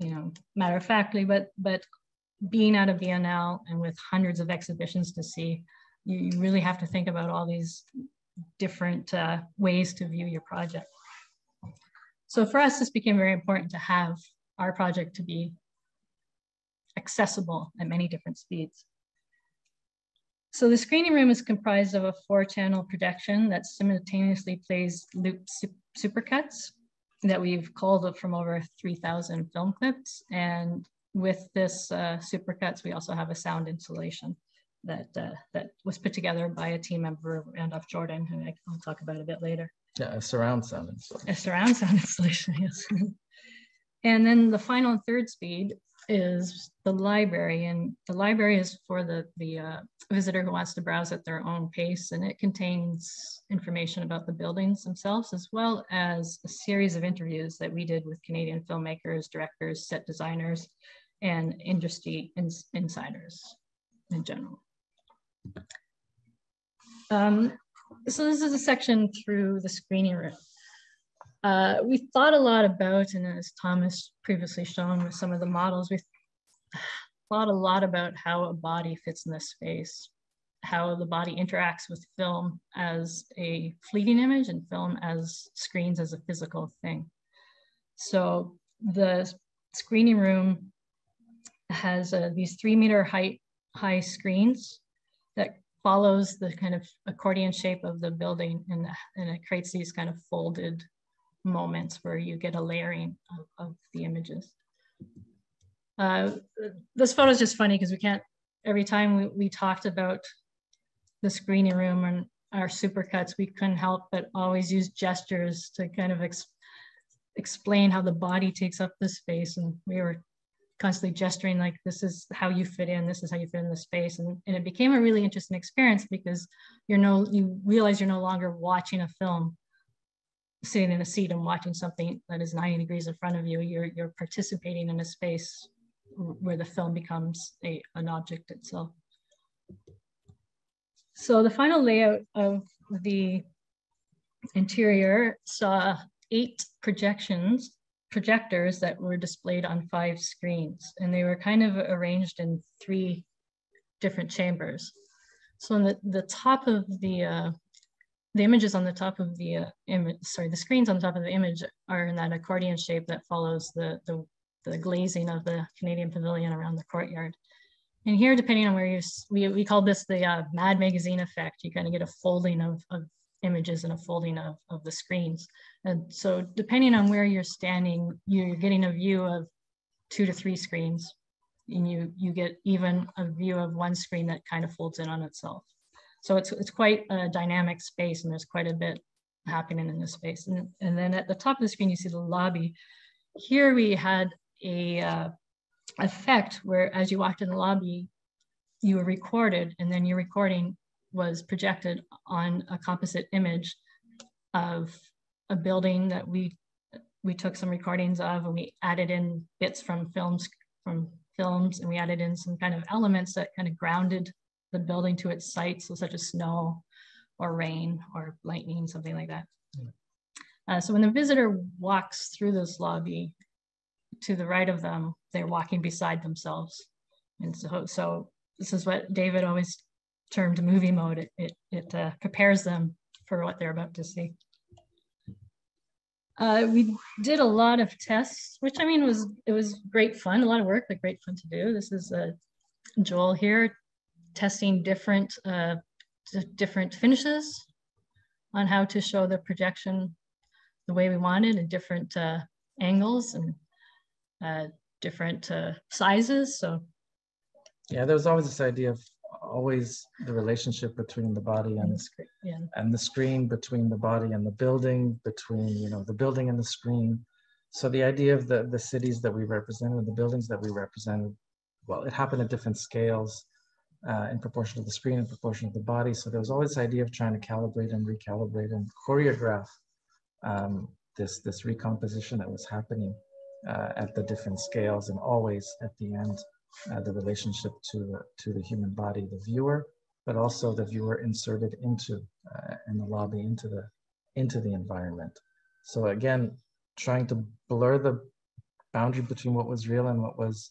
you know, matter of factly, but but being at a Biennale and with hundreds of exhibitions to see, you, you really have to think about all these different uh, ways to view your project. So for us, this became very important to have our project to be accessible at many different speeds. So the screening room is comprised of a four channel projection that simultaneously plays loop supercuts that we've culled from over 3000 film clips. And with this uh, supercuts, we also have a sound installation that uh, that was put together by a team member, Randolph Jordan, who I'll talk about a bit later. Yeah, a surround sound installation. A surround sound installation, yes. and then the final and third speed is the library, and the library is for the the uh, visitor who wants to browse at their own pace, and it contains information about the buildings themselves, as well as a series of interviews that we did with Canadian filmmakers, directors, set designers, and industry ins insiders in general. Um, so this is a section through the screening room. Uh, we thought a lot about, and as Thomas previously shown with some of the models, we thought a lot about how a body fits in this space, how the body interacts with film as a fleeting image and film as screens as a physical thing. So the screening room has uh, these three meter height high screens that follows the kind of accordion shape of the building and, and it creates these kind of folded moments where you get a layering of, of the images. Uh, this photo is just funny because we can't, every time we, we talked about the screening room and our supercuts, we couldn't help but always use gestures to kind of ex explain how the body takes up the space. And we were constantly gesturing like this is how you fit in this is how you fit in the space and, and it became a really interesting experience because you're no you realize you're no longer watching a film sitting in a seat and watching something that is 90 degrees in front of you you're you're participating in a space where the film becomes a an object itself so the final layout of the interior saw eight projections projectors that were displayed on five screens and they were kind of arranged in three different chambers. So on the, the top of the, uh, the images on the top of the uh, image, sorry, the screens on the top of the image are in that accordion shape that follows the, the, the glazing of the Canadian Pavilion around the courtyard. And here, depending on where you, we, we call this the uh, Mad Magazine effect. You kind of get a folding of, of images and a folding of, of the screens. And so depending on where you're standing, you're getting a view of two to three screens. And you, you get even a view of one screen that kind of folds in on itself. So it's, it's quite a dynamic space and there's quite a bit happening in this space. And, and then at the top of the screen, you see the lobby. Here we had a uh, effect where as you walked in the lobby, you were recorded and then your recording was projected on a composite image of a building that we we took some recordings of and we added in bits from films from films and we added in some kind of elements that kind of grounded the building to its site so such as snow or rain or lightning something like that uh, so when the visitor walks through this lobby to the right of them they're walking beside themselves and so so this is what david always termed movie mode, it, it, it uh, prepares them for what they're about to see. Uh, we did a lot of tests, which I mean was it was great fun, a lot of work, but great fun to do. This is uh, Joel here testing different uh, different finishes on how to show the projection the way we wanted and different uh, angles and uh, different uh, sizes. So yeah, there was always this idea of always the relationship between the body and, the screen, yeah. and the screen, between the body and the building, between you know the building and the screen. So the idea of the the cities that we represented, the buildings that we represented, well, it happened at different scales, uh, in proportion to the screen, in proportion to the body. So there was always this idea of trying to calibrate and recalibrate and choreograph um, this, this recomposition that was happening uh, at the different scales and always at the end, uh, the relationship to, to the human body, the viewer, but also the viewer inserted into uh, in the lobby into the into the environment. So again, trying to blur the boundary between what was real and what was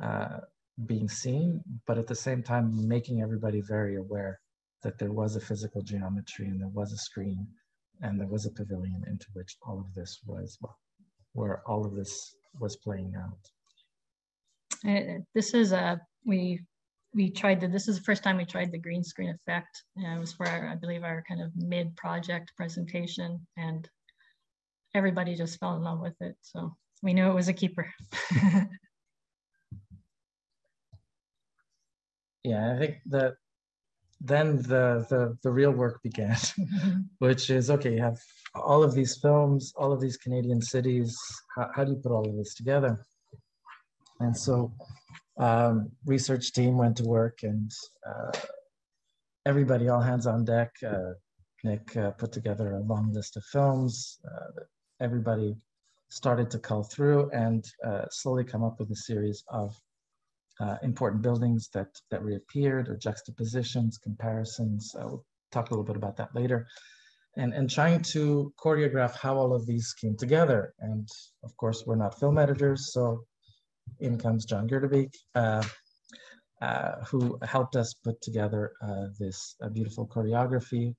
uh, being seen, but at the same time making everybody very aware that there was a physical geometry and there was a screen and there was a pavilion into which all of this was, where all of this was playing out. Uh, this is a, we we tried the, this is the first time we tried the green screen effect. And it was for our, I believe our kind of mid project presentation and everybody just fell in love with it. So we knew it was a keeper. yeah, I think that then the, the, the real work began, mm-hmm. which is, okay, you have all of these films, all of these Canadian cities, how, how do you put all of this together? And so um, research team went to work and uh, everybody, all hands on deck. Uh, Nick uh, put together a long list of films. Uh, everybody started to cull through and uh, slowly come up with a series of uh, important buildings that, that reappeared or juxtapositions, comparisons. we'll talk a little bit about that later. And, and trying to choreograph how all of these came together. And of course, we're not film editors, so in comes John Gurdebeke, uh, uh, who helped us put together uh, this beautiful choreography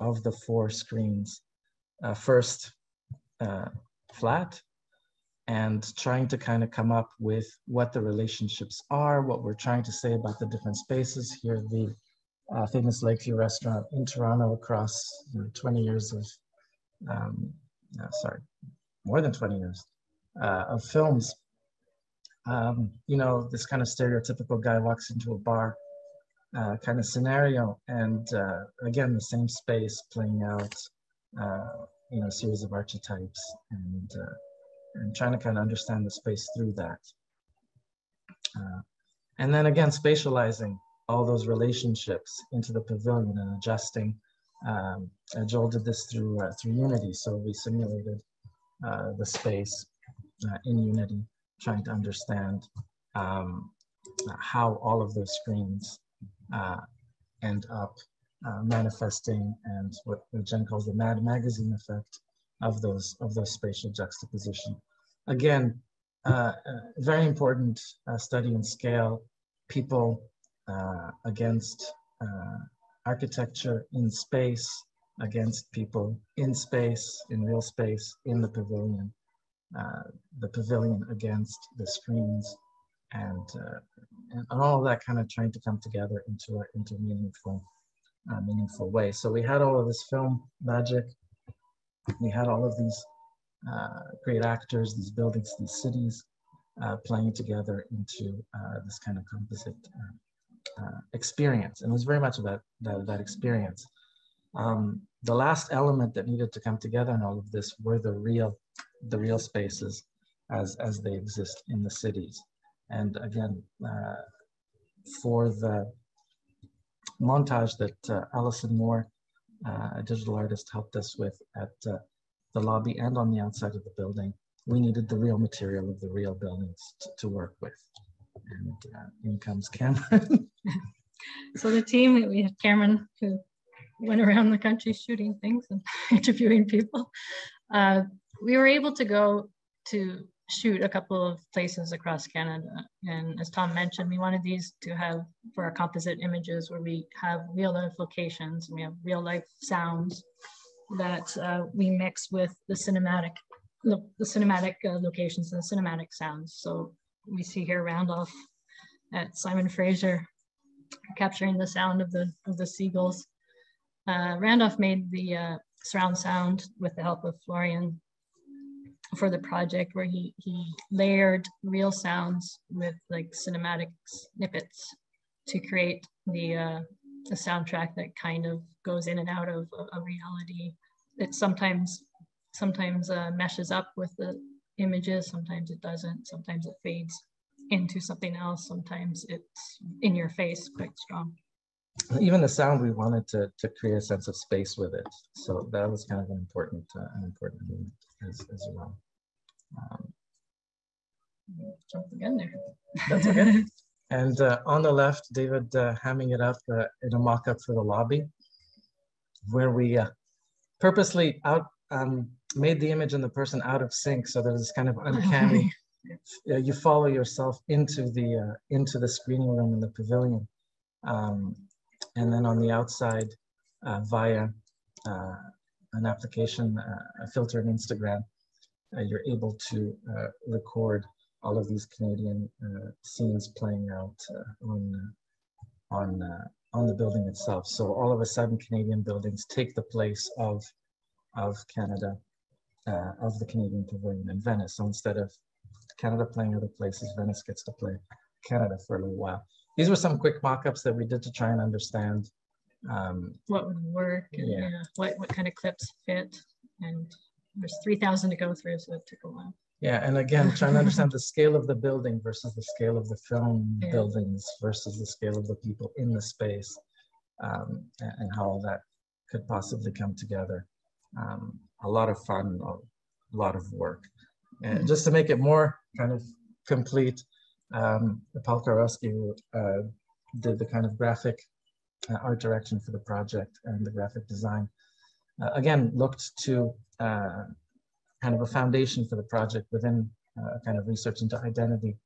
of the four screens. Uh, first, uh, flat, and trying to kind of come up with what the relationships are, what we're trying to say about the different spaces. Here, the uh, famous Lakeview restaurant in Toronto across you know, 20 years of, um, sorry, more than 20 years of films um, you know, this kind of stereotypical guy walks into a bar uh, kind of scenario. And uh, again, the same space playing out, uh, you know, series of archetypes and, uh, and trying to kind of understand the space through that. Uh, and then again, spatializing all those relationships into the pavilion and adjusting. Um, Joel did this through, uh, through Unity. So we simulated the space in Unity trying to understand um, how all of those screens uh, end up uh, manifesting and what Jen calls the Mad Magazine effect of those of those spatial juxtaposition. Again, uh, very important uh, study in scale, people uh, against uh, architecture in space, against people in space, in real space, in the pavilion. Uh, the pavilion against the screens and, uh, and all that kind of trying to come together into a, into meaningful, meaningful way. So we had all of this film magic. We had all of these uh, great actors, these buildings, these cities uh, playing together into this kind of composite experience. And it was very much about that, that, experience. Um, the last element that needed to come together in all of this were the real the real spaces as, as they exist in the cities. And again, uh, for the montage that uh, Allison Moore, uh, a digital artist, helped us with at uh, the lobby and on the outside of the building, we needed the real material of the real buildings to, to work with. And uh, in comes Cameron. so the team, we had Cameron who went around the country shooting things and interviewing people. Uh, we were able to go to shoot a couple of places across Canada. And as Tom mentioned, we wanted these to have for our composite images where we have real life locations and we have real life sounds that uh, we mix with the cinematic, the, the cinematic uh, locations and the cinematic sounds. So we see here Randolph at Simon Fraser capturing the sound of the, of the seagulls. Uh, Randolph made the uh, surround sound with the help of Florian for the project where he he layered real sounds with like cinematic snippets to create the uh, the soundtrack that kind of goes in and out of a, reality. That sometimes sometimes uh, meshes up with the images sometimes it doesn't sometimes it fades into something else sometimes it's in your face quite strong even the sound, we wanted to, to create a sense of space with it. So that was kind of an important, uh, an important element as, as well. Um, Jump again there. That's okay. and uh, on the left, David uh, hamming it up uh, in a mock-up for the lobby, where we uh, purposely out um, made the image and the person out of sync, so there's this kind of uncanny. you follow yourself into the uh, into the screening room in the pavilion, um, and then on the outside, uh, via an application, a filter in Instagram, you're able to record all of these Canadian uh, scenes playing out uh, on uh, on uh, on the building itself. So all of a sudden, Canadian buildings take the place of of Canada, uh, of the Canadian Pavilion in Venice. So instead of Canada playing other places, Venice gets to play Canada for a little while. These were some quick mock-ups that we did to try and understand um, what would work and yeah. what what kind of clips fit. And there's 3,000 to go through, so it took a while. Yeah, and again, trying to understand the scale of the building versus the scale of the film yeah. buildings versus the scale of the people in the space, um, and, and, how all that could possibly come together. Um, a lot of fun, a lot of work. And mm-hmm. just to make it more kind of complete, um, Paul Karowski uh, did the kind of graphic uh, art direction for the project and the graphic design. Uh, again, looked to uh, kind of a foundation for the project within uh, kind of research into identity.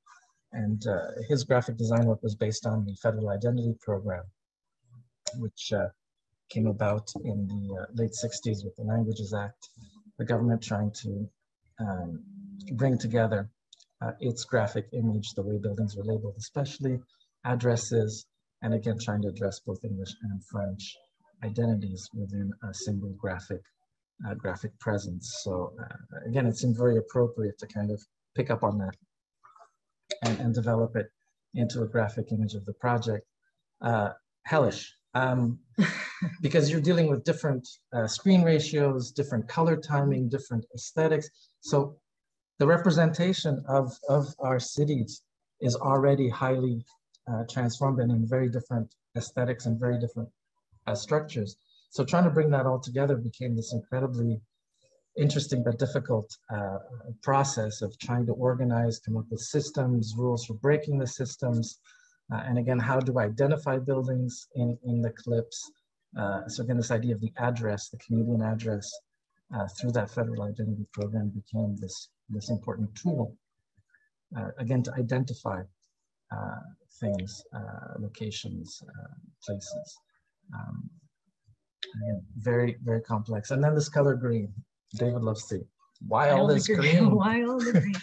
And uh, his graphic design work was based on the Federal Identity Program, which came about in the late 60s with the Languages Act, the government trying to um, bring together uh, its graphic image, the way buildings were labeled, especially addresses, and again, trying to address both English and French identities within a single graphic uh, graphic presence. So uh, again, it seemed very appropriate to kind of pick up on that and, and develop it into a graphic image of the project. Uh, hellish, um, because you're dealing with different uh, screen ratios, different color timing, different aesthetics. So the representation of, of our cities is already highly uh, transformed and in very different aesthetics and very different uh, structures. So trying to bring that all together became this incredibly interesting but difficult uh, process of trying to organize, come up with systems, rules for breaking the systems, uh, and again, how do to identify buildings in, in the clips. Uh, so again, this idea of the address, the Canadian address, uh, through that federal identity program became this, this important tool, uh, again, to identify uh, things, locations, places. Um, Again, very, very complex. And then this color green. David loves to. Why all this green? Why all the green?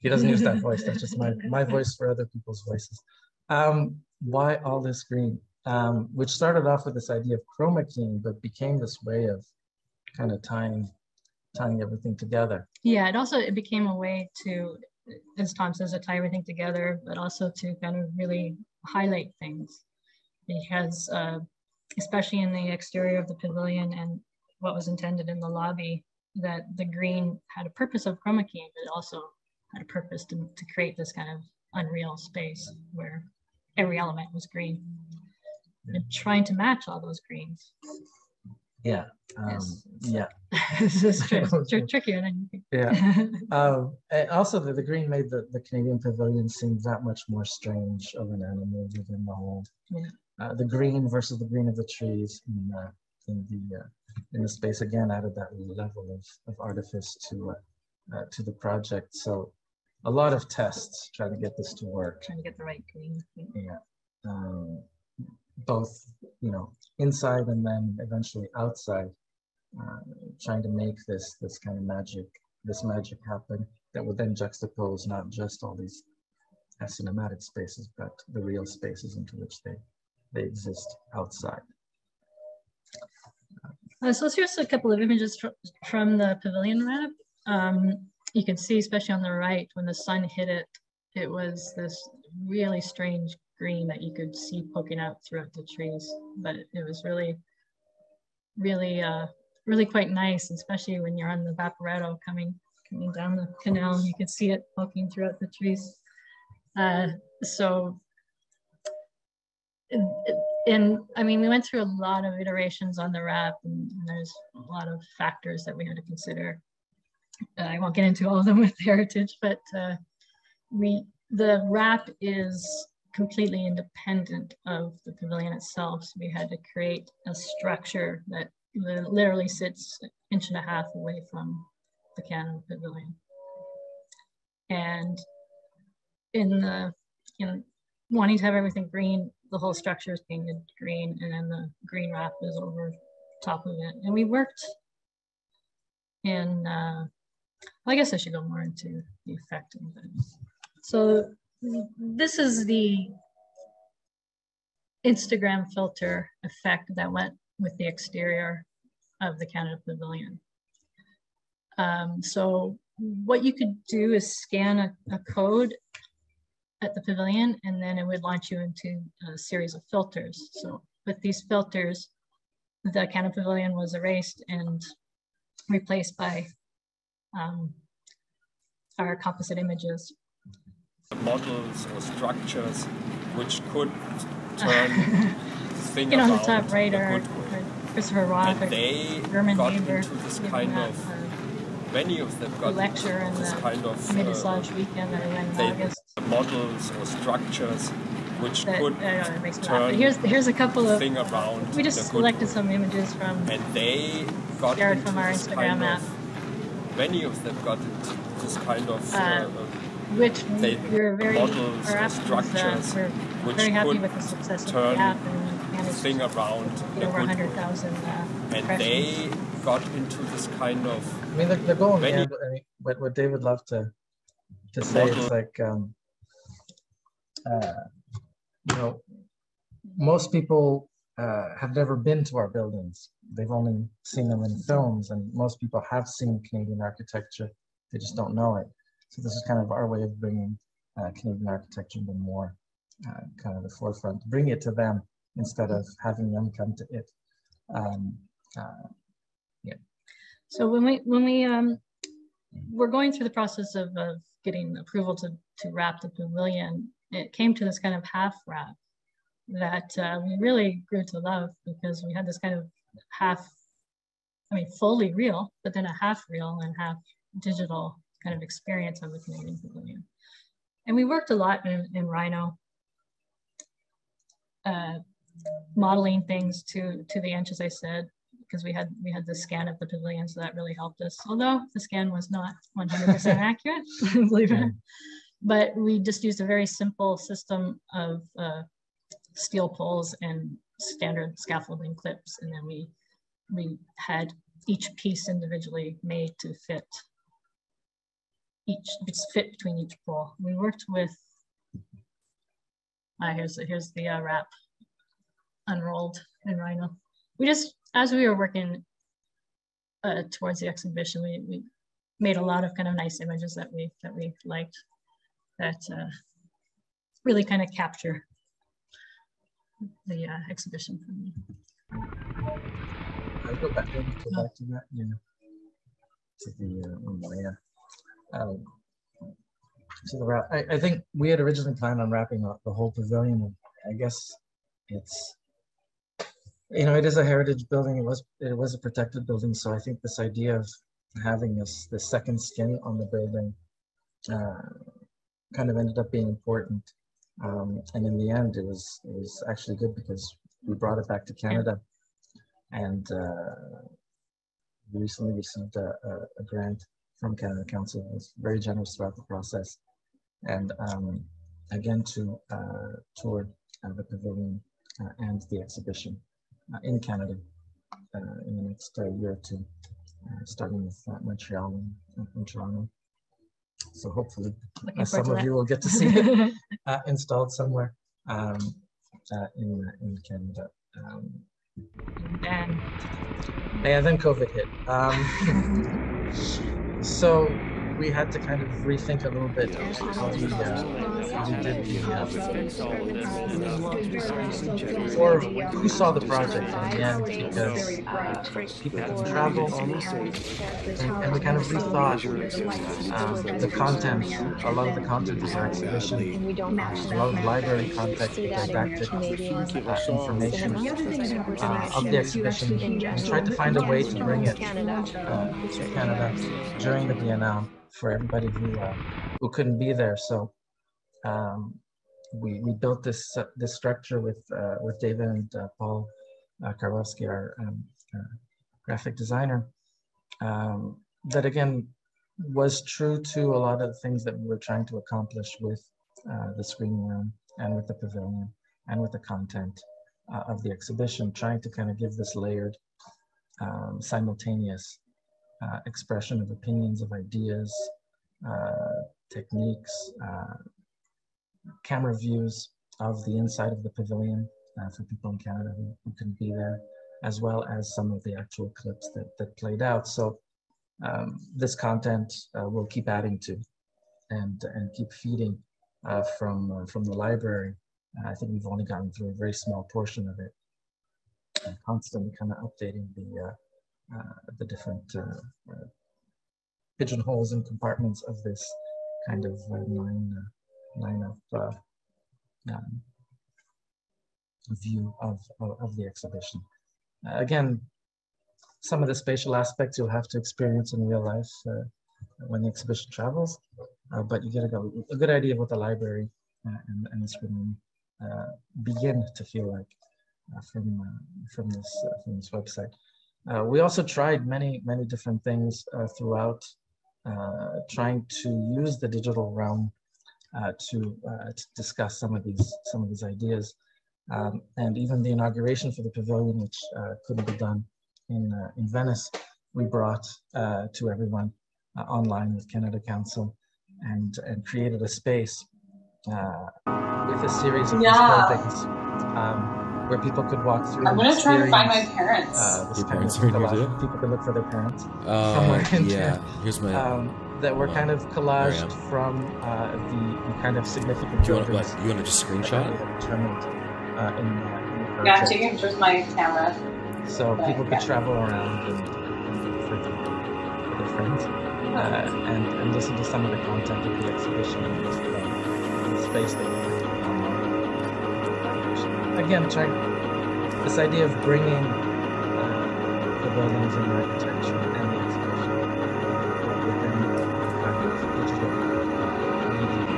he doesn't use that voice. That's just my, my voice for other people's voices. Um, why all this green? Um, which started off with this idea of chroma keying, but became this way of kind of tying tying everything together. Yeah, it also it became a way to, as Tom says, to tie everything together, but also to kind of really highlight things because uh, especially in the exterior of the pavilion and what was intended in the lobby, that the green had a purpose of chroma key, but also had a purpose to, to create this kind of unreal space where every element was green. And trying to match all those greens. Yeah. Um, yes. Yeah. this is tr- tr- trickier than you think. Yeah. um, and also, the, the green made the, the Canadian pavilion seem that much more strange of an animal within the whole. Yeah. Uh, the green versus the green of the trees in, uh, in the uh, in the space again added that level of, of artifice to uh, uh, to the project. So a lot of tests trying to get this to work. Trying to get the right green. Yeah. Um, both you know inside and then eventually outside, trying to make this this kind of magic this magic happen that would then juxtapose not just all these cinematic spaces, but the real spaces into which they they exist outside. Uh, so here's a couple of images from, from the pavilion wrap. Um, you can see, especially on the right, when the sun hit it, it was this really strange green that you could see poking out throughout the trees. But it, was really, really, uh, really quite nice, especially when you're on the Vaporetto coming coming down the canal. You could see it poking throughout the trees. Uh, so it, and I mean, we went through a lot of iterations on the wrap, and, and there's a lot of factors that we had to consider. Uh, I won't get into all of them with heritage, but uh, we the wrap is completely independent of the pavilion itself. So we had to create a structure that literally sits inch and a half away from the Canada Pavilion. And in the, know, wanting to have everything green, the whole structure is painted green and then the green wrap is over top of it. And we worked in, uh, well, I guess I should go more into the effect of it. So this is the Instagram filter effect that went with the exterior of the Canada Pavilion. Um, so what you could do is scan a, a, code at the pavilion and then it would launch you into a series of filters. So with these filters, the Canada Pavilion was erased and replaced by um, our composite images models or structures which could turn thing you know, on the top right are, Christopher Roth and they German got neighbor into this kind of uh, many of them got lecture in this the kind of uh, weekend that I went in August. models or structures which that, could know, it makes me turn here's here's a couple of thing around we just selected some images from and they got Jared from our Instagram kind app. Of, many of them got this kind of uh, uh which we, we're very models or structures uh, we're very happy with the success of the app and managed thing around over 100,000 uh, and they got into this kind of I mean the, the goal in the end, I mean, what, what David loved to to say model. is like um, uh, you know most people uh, have never been to our buildings. They've only seen them in films and most people have seen Canadian architecture. They just don't know it so this is kind of our way of bringing uh, Canadian architecture to more uh, kind of the forefront, bring it to them instead of having them come to it. Um, uh, yeah. So when we when we um, we're going through the process of, of getting approval to to wrap the pavilion, it came to this kind of half wrap that uh, we really grew to love because we had this kind of half, I mean, fully real, but then a half real and half digital kind of experience of the Canadian Pavilion. And we worked a lot in, in Rhino, uh, modeling things to, to the inch, as I said, because we had we had the scan of the pavilion, so that really helped us. Although the scan was not 100% accurate, believe it. But we just used a very simple system of uh, steel poles and standard scaffolding clips, and then we we had each piece individually made to fit each fit between each pole. We worked with uh, here's here's the uh, wrap unrolled in Rhino. We just as we were working uh, towards the exhibition, we, we made a lot of kind of nice images that we that we liked that uh, really kind of capture the uh, exhibition for me. I'll go back, to that. Yeah, to the uh, yeah um, to the wrap. I, I, think we had originally planned on wrapping up the whole pavilion. I guess it's you know it is a heritage building. It was it was a protected building, so I think this idea of having this the second skin on the building uh, kind of ended up being important. Um, and in the end, it was it was actually good because we brought it back to Canada, and uh, we recently received a, a, a grant from Canada Council was very generous throughout the process. And um, again, to uh, tour uh, the pavilion uh, and the exhibition uh, in Canada uh, in the next uh, year or two, starting with Montreal and, and, Toronto. So hopefully some of that. you will get to see it installed somewhere um, in, in Canada. Um, and then, and then COVID hit. Um, So we had to kind of rethink a little bit how we, uh, how we did the, uh, or who saw the project in the end because uh, people couldn't travel. And, and, we kind of rethought um, the content, a lot of the content of our exhibition, a lot of library content, didactic uh, information uh, of the exhibition and tried to find a way to bring it uh, to Canada during the Biennale for everybody who uh, who couldn't be there. So um, we we built this uh, this structure with uh, with David and uh, Paul uh, Karowski, our um, graphic designer. Um, that again was true to a lot of the things that we were trying to accomplish with uh, the screening room and with the pavilion and with the content uh, of the exhibition, trying to kind of give this layered, um, simultaneous uh, expression of opinions, of ideas, uh, techniques, uh, camera views of the inside of the pavilion uh, for people in Canada who, who, couldn't be there, as well as some of the actual clips that, that played out. So um, this content we'll keep adding to and, and keep feeding from, from the library. I think we've only gotten through a very small portion of it and constantly kind of updating the uh, the different uh, uh, pigeonholes and compartments of this kind of line, line of um, view of, of, of, the exhibition. again, some of the spatial aspects you'll have to experience in real life uh, when the exhibition travels, uh, but you get a, a, good idea of what the library uh, and, and the screen begin to feel like from from this from this website. Uh, we also tried many, many different things uh, throughout, uh, trying to use the digital realm uh, to, uh, to discuss some of these, some of these ideas. Um, and even the inauguration for the pavilion, which uh, couldn't be done in, in Venice, we brought to everyone online with Canada Council and, and created a space with a series of yeah. things. Um, where people could walk through. I'm gonna try to find my parents. Uh, Your parents are here too. People could look for their parents. Uh, somewhere in yeah. There. Here's my. Um, that were kind of collaged from uh, the, the, kind of significant do you want, like, you want to just screenshot? Determined uh, in, in yeah, I'm taking pictures with my camera. So but, people could yeah. travel around and, and for, for their friends uh, and, and listen to some of the content of the exhibition and just uh, the space that we again, trying this idea of bringing uh, the buildings and the architecture and the exhibition within the of digital media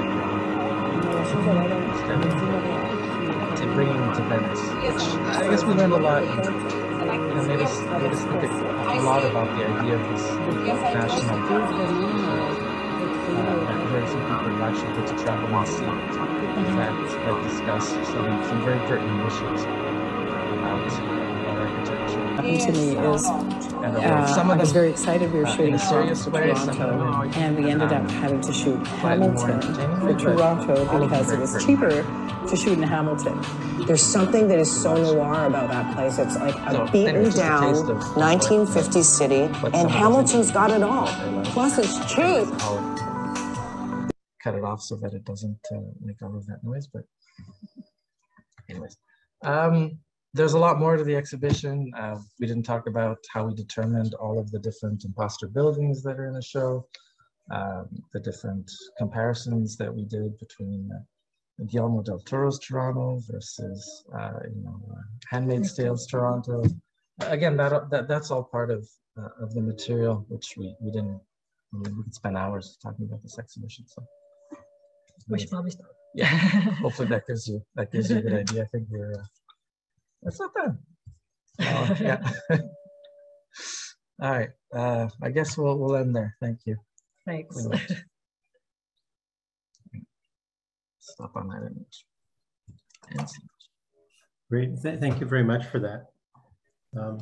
to bringing them to Venice, which I guess we learned a lot and, and made us made us think a lot about the idea of this national. Uh, very few people actually get to travel and see it that, that discuss some, some very pertinent issues about architecture. Happened to me is uh, I was very excited. We were uh, shooting songs for Toronto, and we ended up having to shoot Hamilton for Toronto because it was cheaper to shoot in Hamilton. There's something that is so noir about that place. It's like a beaten down 1950s city, and Hamilton's got it all. Plus, it's cheap cut it off so that it doesn't uh, make all of that noise. But anyways, um, there's a lot more to the exhibition. Uh, we didn't talk about how we determined all of the different imposter buildings that are in the show, um, the different comparisons that we did between uh, Guillermo del Toro's Toronto versus, uh, you know, uh, Handmaid's Tale's Toronto. Again, that, that that's all part of uh, of the material, which we, we didn't, I mean, we could spend hours talking about this exhibition. So. We should probably stop. Yeah. Hopefully that gives you that gives you a good idea. I think we're uh, that's not bad. Uh, yeah. All right. Uh, I guess we'll we'll end there. Thank you. Thanks. Stop on that image. Great. Th thank you very much for that. Um,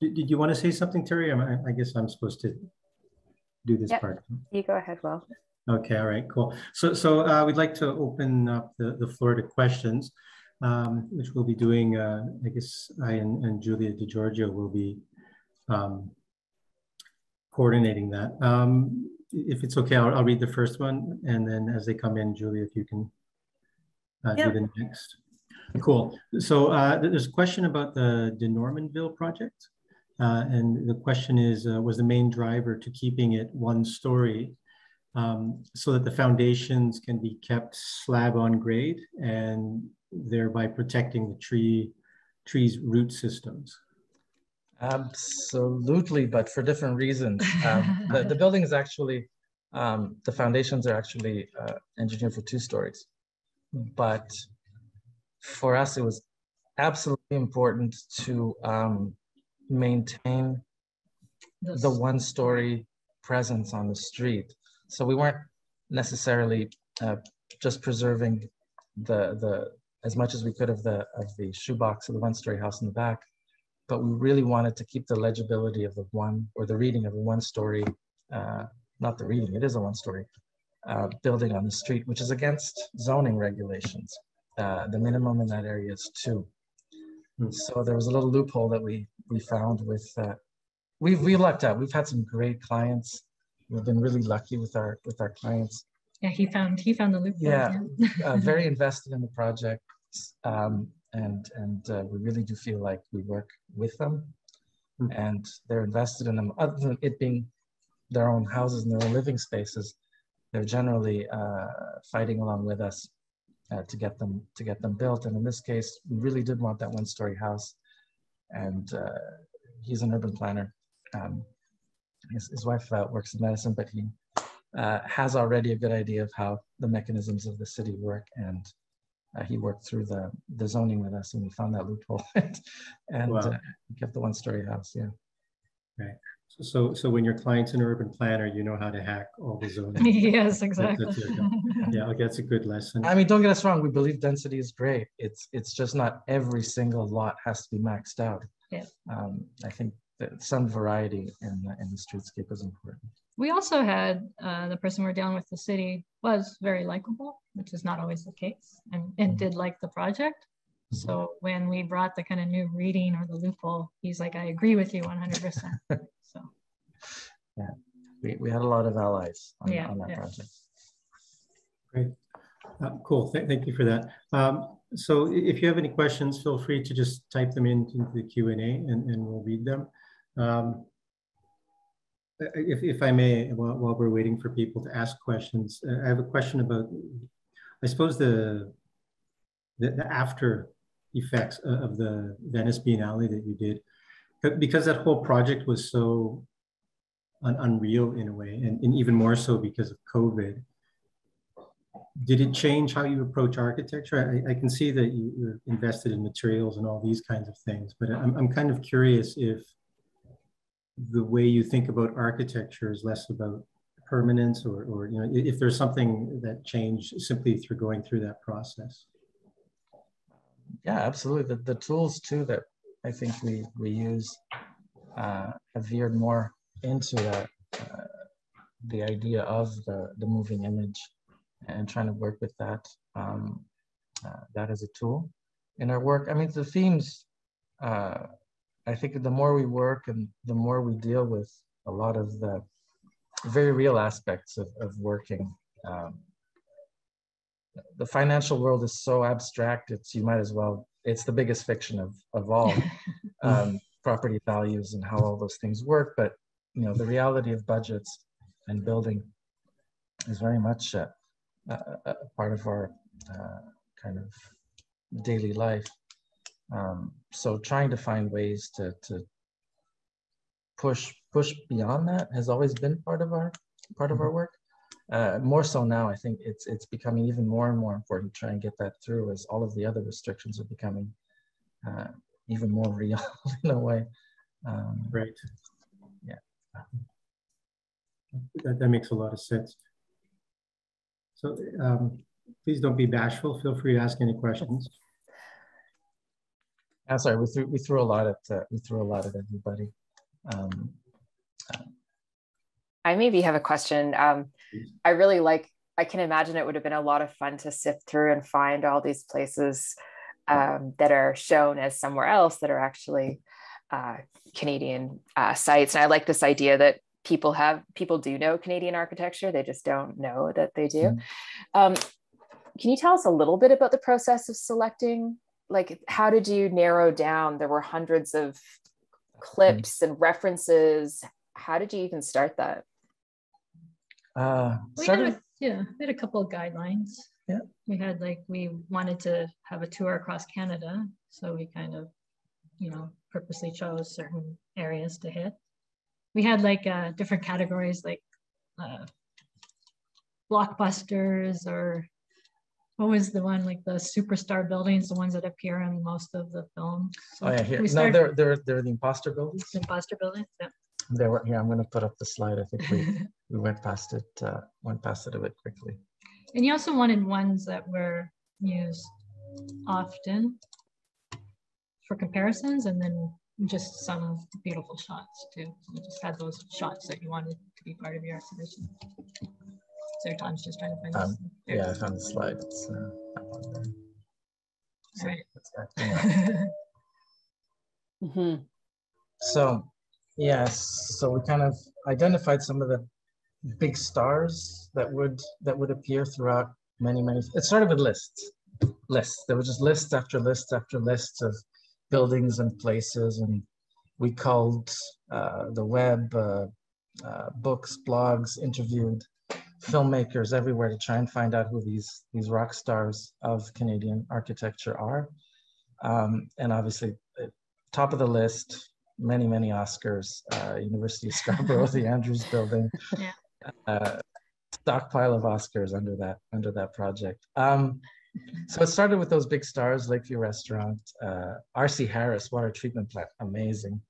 did, did you want to say something, Terry? I, I guess I'm supposed to do this yep. part. You go ahead, Will. Okay, all right, cool. So, so uh, we'd like to open up the, the floor to questions, um, which we'll be doing, uh, I guess I and, and Julia DiGiorgio will be um, coordinating that. Um, if it's okay, I'll, I'll, read the first one, and then as they come in, Julia, if you can uh, yep. do the next. Cool. So uh, there's a question about the De Normanville project. Uh, and the question is, uh, was the main driver to keeping it one story um, so that the foundations can be kept slab on grade and thereby protecting the tree tree's root systems? Absolutely, but for different reasons. Um, the, the, building is actually, um, the foundations are actually uh, engineered for two stories. But for us, it was absolutely important to um, maintain the one story presence on the street. So we weren't necessarily uh, just preserving the the as much as we could of the of the shoebox of the one story house in the back, but we really wanted to keep the legibility of the one or the reading of the one story, uh, not the reading, it is a one story uh, building on the street, which is against zoning regulations. Uh, the minimum in that area is two. Hmm. So there was a little loophole that we we found with uh, we've we lucked out. We've had some great clients. We've been really lucky with our with our clients. Yeah, he found he found the loophole. Yeah, uh, very invested in the project, um, and and uh, we really do feel like we work with them, mm-hmm. and they're invested in them. Other than it being their own houses and their own living spaces, they're generally uh, fighting along with us uh, to get them to get them built. And in this case, we really did want that one-story house and uh, he's an urban planner. Um, his, his, wife uh, works in medicine, but he uh, has already a good idea of how the mechanisms of the city work. And uh, he worked through the, the zoning with us and we found that loophole and wow. Uh, kept the one story house. Yeah. Right. So, so when your client's an urban planner, you know how to hack all the zoning. yes, exactly. That's, that's yeah, okay, that's a good lesson. I mean, don't get us wrong. We believe density is great. It's it's just not every single lot has to be maxed out. Yeah. Um, I think that some variety in the, in the streetscape is important. We also had uh, the person we're dealing with the city was very likable, which is not always the case, and, and mm-hmm. did like the project. Mm-hmm. So when we brought the kind of new reading or the loophole, he's like, I agree with you 100%. so, yeah, we, we had a lot of allies on, yeah, on that yeah. project. Great. Uh, cool. Th thank you for that. Um, so if you have any questions, feel free to just type them into the Q&A and, and we'll read them. Um, if, if I may, while, while, we're waiting for people to ask questions, uh, I have a question about, I suppose the, the, the after effects of the Venice Biennale that you did, because that whole project was so un unreal in a way, and, and even more so because of COVID did it change how you approach architecture? I, I can see that you, are invested in materials and all these kinds of things, but I'm, I'm kind of curious if the way you think about architecture is less about permanence or, or you know, if there's something that changed simply through going through that process. Yeah, absolutely. The, the tools too that I think we, we use uh, have veered more into that, uh, the idea of the, the moving image and trying to work with that um, uh, that as a tool in our work. I mean, the themes, uh, I think the more we work and the more we deal with a lot of the very real aspects of, of working. Um, the financial world is so abstract, it's you might as well, it's the biggest fiction of, of all um, property values and how all those things work. But, you know, the reality of budgets and building is very much uh, a, part of our uh, kind of daily life. Um, so trying to find ways to, to push push beyond that has always been part of our part of our work. Uh, more so now, I think it's it's becoming even more and more important to try and get that through as all of the other restrictions are becoming uh, even more real in a way. Um, right. Yeah. That, that makes a lot of sense. So um, please don't be bashful. Feel free to ask any questions. I'm sorry, we threw we threw a lot at uh, we threw a lot at everybody. Um, uh, I maybe have a question. Um, I really like. I can imagine it would have been a lot of fun to sift through and find all these places um, that are shown as somewhere else that are actually uh, Canadian uh, sites. And I like this idea that people have people do know Canadian architecture. They just don't know that they do. Mm-hmm. Um, can you tell us a little bit about the process of selecting? Like, how did you narrow down? There were hundreds of clips and references. How did you even start that? Uh, we had a, yeah, we had a couple of guidelines. Yeah. We had like, we wanted to have a tour across Canada. So we kind of, you know, purposely chose certain areas to hit. We had like uh, different categories like uh, blockbusters or what was the one like the superstar buildings, the ones that appear in most of the films. So oh yeah, here. No, they're they're they're the imposter buildings. Imposter buildings, yeah. There were yeah. I'm going to put up the slide. I think we we went past it uh, went past it a bit quickly. And you also wanted ones that were used often for comparisons, and then just some beautiful shots too. You just had those shots that you wanted to be part of your exhibition. So Tom's just trying to find um, this. Yeah, I found the slide. It's uh, so, right. mm-hmm. So yes, so we kind of identified some of the big stars that would that would appear throughout many many. It started with lists, lists. There were just lists after lists after lists of buildings and places, and we called uh, the web, uh, uh, books, blogs, interviewed filmmakers everywhere to try and find out who these these rock stars of Canadian architecture are. Um, and obviously, top of the list, many many Oscars. Uh, University of Scarborough, the Andrews Building, yeah. uh, stockpile of Oscars under that under that project. Um, so it started with those big stars, Lakeview Restaurant, uh, R.C. Harris water treatment plant, amazing.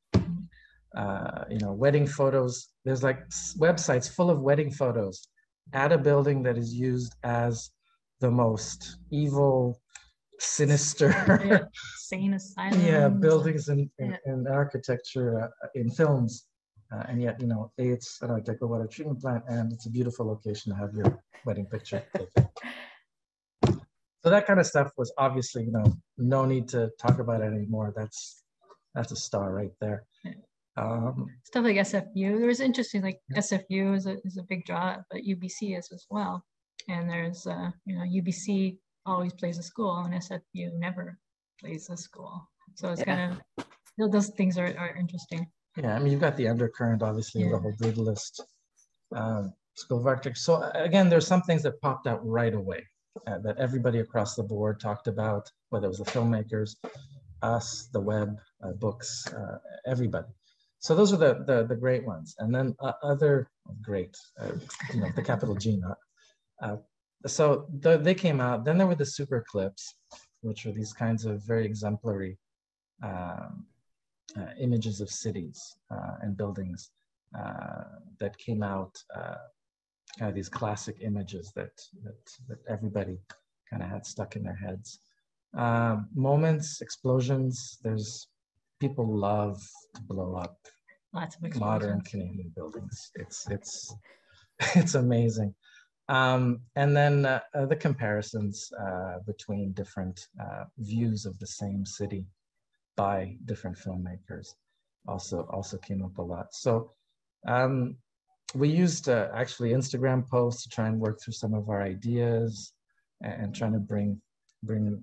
Uh, you know, wedding photos. There's like websites full of wedding photos at a building that is used as the most evil, sinister, yeah. sane asylum. Yeah, buildings and, and, and architecture uh, in films. Uh, and yet, you know, it's an Art Deco water treatment plant, and it's a beautiful location to have your wedding picture taken. So that kind of stuff was obviously, you know, no need to talk about it anymore. That's that's a star right there. Um, Stuff like SFU. There was interesting, like SFU is a, is a big draw, but UBC is as well. And there's, uh, you know, UBC always plays a school and SFU never plays a school. So it's yeah. kind of, you know, those things are, are interesting. Yeah, I mean, you've got the undercurrent, obviously, yeah. of the whole brutalist um, School of Architecture. So again, there's some things that popped out right away uh, that everybody across the board talked about, whether it was the filmmakers, us, the web, uh, books, uh, everybody. So those are the, the, the great ones. And then uh, other great, uh, you know, the capital G, not. Uh, so the, they came out. Then there were the super clips, which were these kinds of very exemplary um, uh, images of cities uh, and buildings uh, that came out, kind of these classic images that, that, that everybody kind of had stuck in their heads. moments, explosions, there's people love to blow up Lots of modern Canadian buildings. It's it's it's amazing. Um, and then uh, uh, the comparisons uh, between different uh, views of the same city by different filmmakers also also came up a lot. So um, we used uh, actually Instagram posts to try and work through some of our ideas and, and trying to bring bring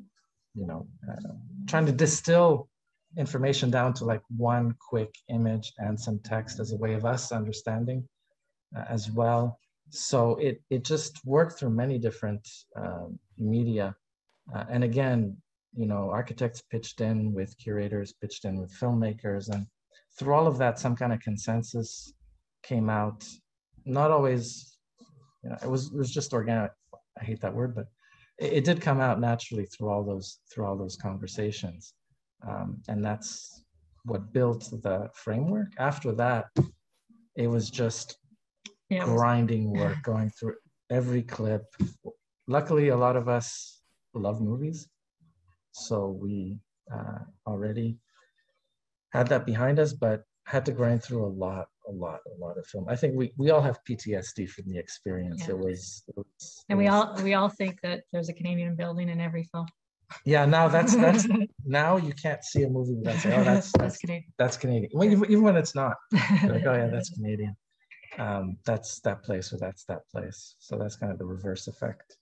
you know uh, trying to distill information down to like one quick image and some text as a way of us understanding uh, as well. So it, it just worked through many different um, media. Uh, and again, you know, architects pitched in with curators, pitched in with filmmakers, and through all of that, some kind of consensus came out. Not always, you know, it was it was just organic. I hate that word, but it, it did come out naturally through all those through all those conversations. Um, and that's what built the framework. After that, it was just yeah, grinding work, going through every clip. Luckily, a lot of us love movies. So we uh, already had that behind us, but had to grind through a lot, a lot, a lot of film. I think we, we all have PTSD from the experience. Yeah. It, was, it was, and we all we all think that there's a Canadian building in every film. Yeah, now that's that's now you can't see a movie without saying, "Oh, that's that's, that's Canadian." That's Canadian. Well, even, even when it's not, like, "Oh yeah, that's Canadian." um, that's that place or that's that place. So that's kind of the reverse effect.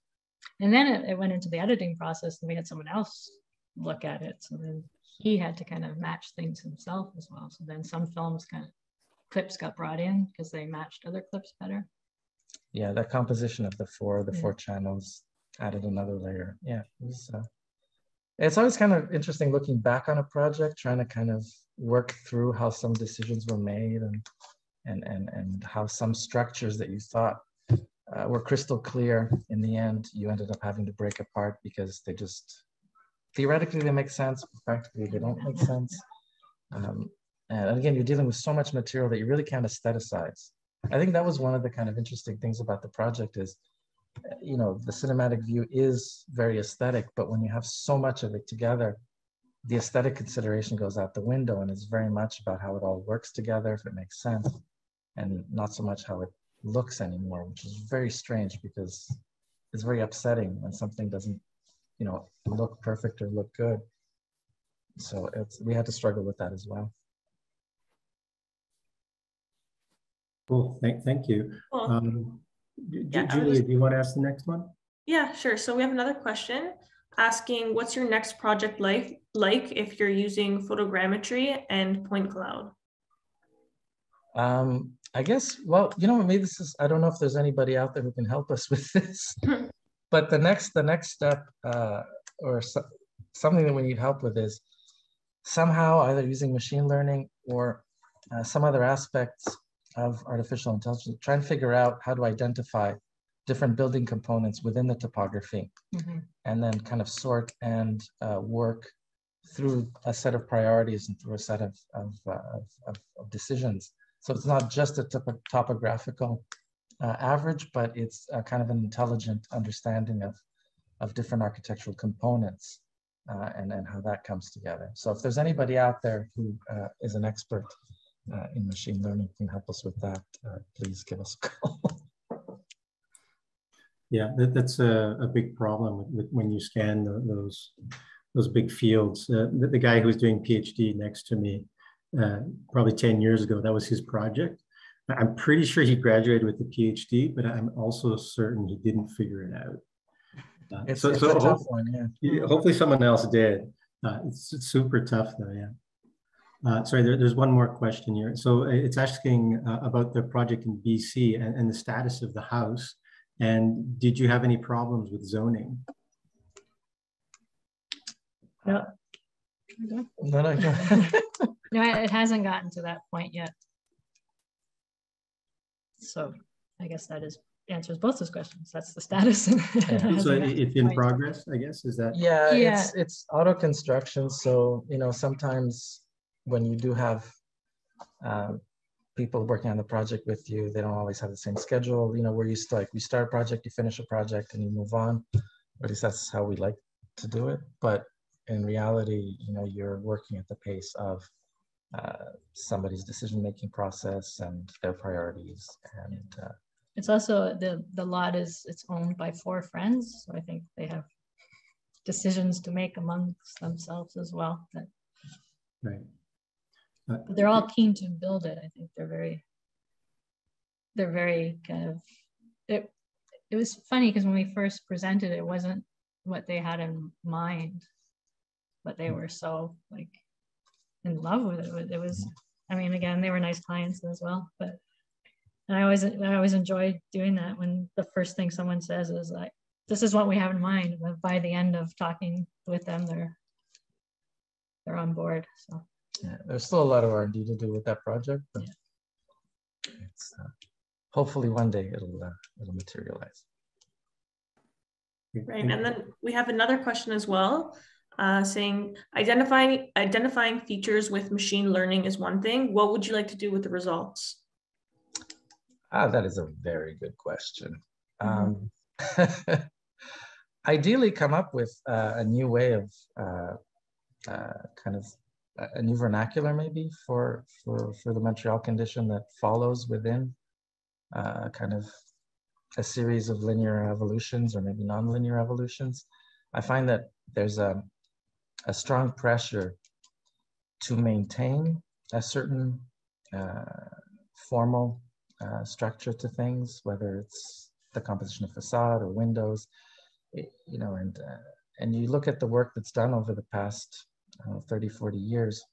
And then it, it went into the editing process and we had someone else look at it. So then he had to kind of match things himself as well. So then some films kind of clips got brought in because they matched other clips better. Yeah, that composition of the four, the yeah. four channels added another layer. Yeah, it was, uh, it's always kind of interesting looking back on a project, trying to kind of work through how some decisions were made and and and and how some structures that you thought uh, were crystal clear in the end you ended up having to break apart because they just theoretically they make sense practically they don't make sense. Um, and again you're dealing with so much material that you really can't aestheticize. I think that was one of the kind of interesting things about the project is you know the cinematic view is very aesthetic but when you have so much of it together the aesthetic consideration goes out the window and it's very much about how it all works together if it makes sense and not so much how it looks anymore, which is very strange because it's very upsetting when something doesn't, you know, look perfect or look good. So it's we had to struggle with that as well. Cool. Thank, thank you. Cool. Um, Yeah, Julia, just... do you want to ask the next one? Yeah, sure. So we have another question asking, what's your next project life like if you're using photogrammetry and point cloud? Um, I guess, well, you know, what, maybe this is, I don't know if there's anybody out there who can help us with this, but the next, the next step uh, or so, something that we need help with is somehow either using machine learning or uh, some other aspects of artificial intelligence, try and figure out how to identify different building components within the topography mm-hmm. and then kind of sort and uh, work through a set of priorities and through a set of, of, uh, of, of decisions so it's not just a top- topographical uh, average, but it's kind of an intelligent understanding of, of different architectural components uh, and, and how that comes together. So if there's anybody out there who uh, is an expert uh, in machine learning can help us with that, uh, please give us a call. yeah, that, that's a, a big problem with, with when you scan the, those those big fields. Uh, the, the, guy was doing PhD next to me, uh, probably 10 years ago. That was his project. I'm pretty sure he graduated with a PhD, but I'm also certain he didn't figure it out. Uh, it's, so, it's so hope, one, yeah. hopefully someone else did. Uh, it's, it's, super tough though, yeah. Uh, sorry, there, there's one more question here. So uh, it's asking uh, about the project in BC and, and, the status of the house. And did you have any problems with zoning? No. No, no, no. No, it hasn't gotten to that point yet. So I guess that is answers both those questions. That's the status. Yeah. so it's in progress, I guess. Is that? Yeah, yeah, it's it's auto construction. So you know sometimes when you do have uh, people working on the project with you, they don't always have the same schedule. You know, we're used to like we start a project, you finish a project, and you move on. At least that's how we like to do it. But in reality, you know, you're working at the pace of uh, somebody's decision making process and their priorities and uh, it's also the the lot is it's owned by four friends so i think they have decisions to make amongst themselves as well that, right they're all keen to build it i think they're very they're very kind of it it was funny because when we first presented it wasn't what they had in mind but they were so like in love with it. It was, I mean, again, they were nice clients as well, but and I always, I always enjoy doing that when the first thing someone says is like, this is what we have in mind. But by the end of talking with them, they're, they're on board. So yeah, there's still a lot of R&D to do with that project, but yeah. it's, uh, hopefully one day it'll, uh, it'll materialize. Right, and then we have another question as well uh, saying identifying identifying features with machine learning is one thing. What would you like to do with the results? Ah, that is a very good question. Mm -hmm. um, ideally, come up with uh, a new way of uh, uh, kind of a new vernacular, maybe for for for the Montreal condition that follows within uh, kind of a series of linear evolutions or maybe nonlinear evolutions. I find that there's a a strong pressure to maintain a certain uh, formal uh, structure to things, whether it's the composition of facade or windows, you know, and, uh, and you look at the work that's done over the past uh, 30, 40 years,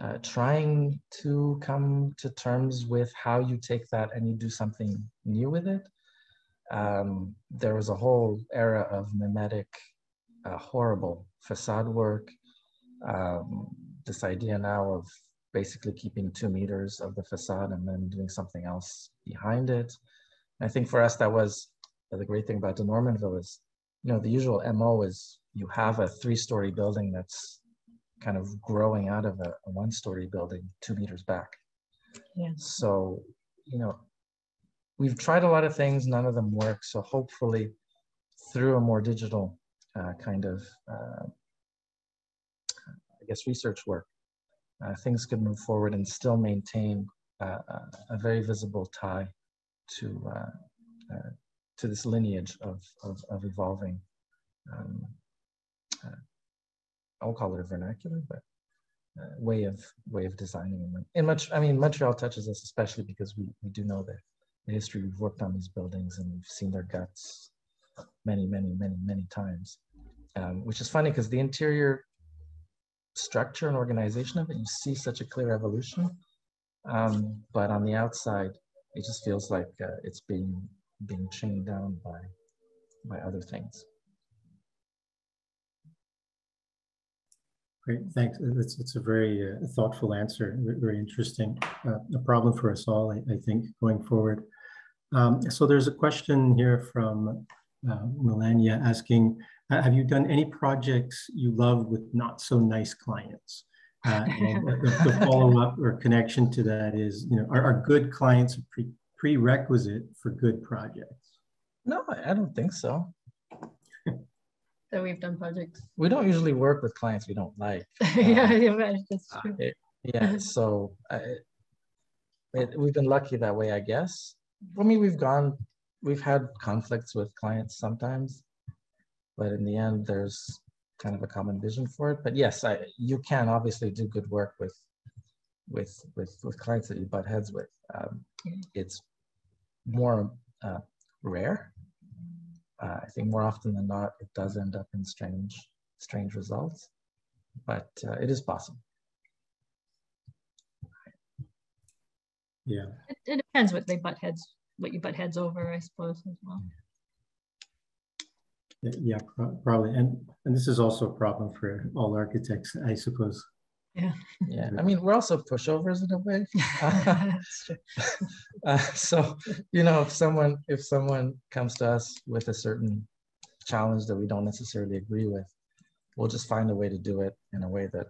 uh, trying to come to terms with how you take that and you do something new with it. Um, there was a whole era of mimetic, uh, horrible facade work. Um, this idea now of basically keeping two meters of the facade and then doing something else behind it. I think for us, that was the great thing about De Normanville is, you know, the usual MO is you have a three story building that's kind of growing out of a, a one story building two meters back. Yeah. So, you know, we've tried a lot of things, none of them work. So hopefully through a more digital uh, kind of, uh, I guess, research work, uh, things could move forward and still maintain uh, a very visible tie to uh, uh, to this lineage of, of, of evolving um, I'll call it a vernacular, but uh, way of way of designing. In much, I mean, Montreal touches us especially because we, we do know the, the history. We've worked on these buildings and we've seen their guts many, many, many, many times. Um, which is funny because the interior structure and organization of it, you see such a clear evolution. Um, but on the outside, it just feels like uh, it's being being chained down by by other things. Great, thanks. It's, it's a very uh, thoughtful answer, very interesting. Uh, a problem for us all, I, I think, going forward. Um, so there's a question here from uh, Melania asking, uh, have you done any projects you love with not so nice clients? Uh, and the, the follow-up or connection to that is, you know, are, are good clients a pre prerequisite for good projects? No, I don't think so that we've done projects. We don't usually work with clients we don't like. yeah, um, yeah, that's true. It, yeah, so I, it, we've been lucky that way, I guess. For me, we've gone, we've had conflicts with clients sometimes, but in the end, there's kind of a common vision for it. But yes, I, you can obviously do good work with with with with clients that you butt heads with. Um, it's more uh, rare, uh, I think more often than not, it does end up in strange, strange results, but uh, it is possible. Yeah. It, it, depends what they butt heads, what you butt heads over, I suppose, as well. Yeah, probably. And, and this is also a problem for all architects, I suppose. Yeah. Yeah. I mean, we're also pushovers in a way. uh, so, you know, if someone if someone comes to us with a certain challenge that we don't necessarily agree with, we'll just find a way to do it in a way that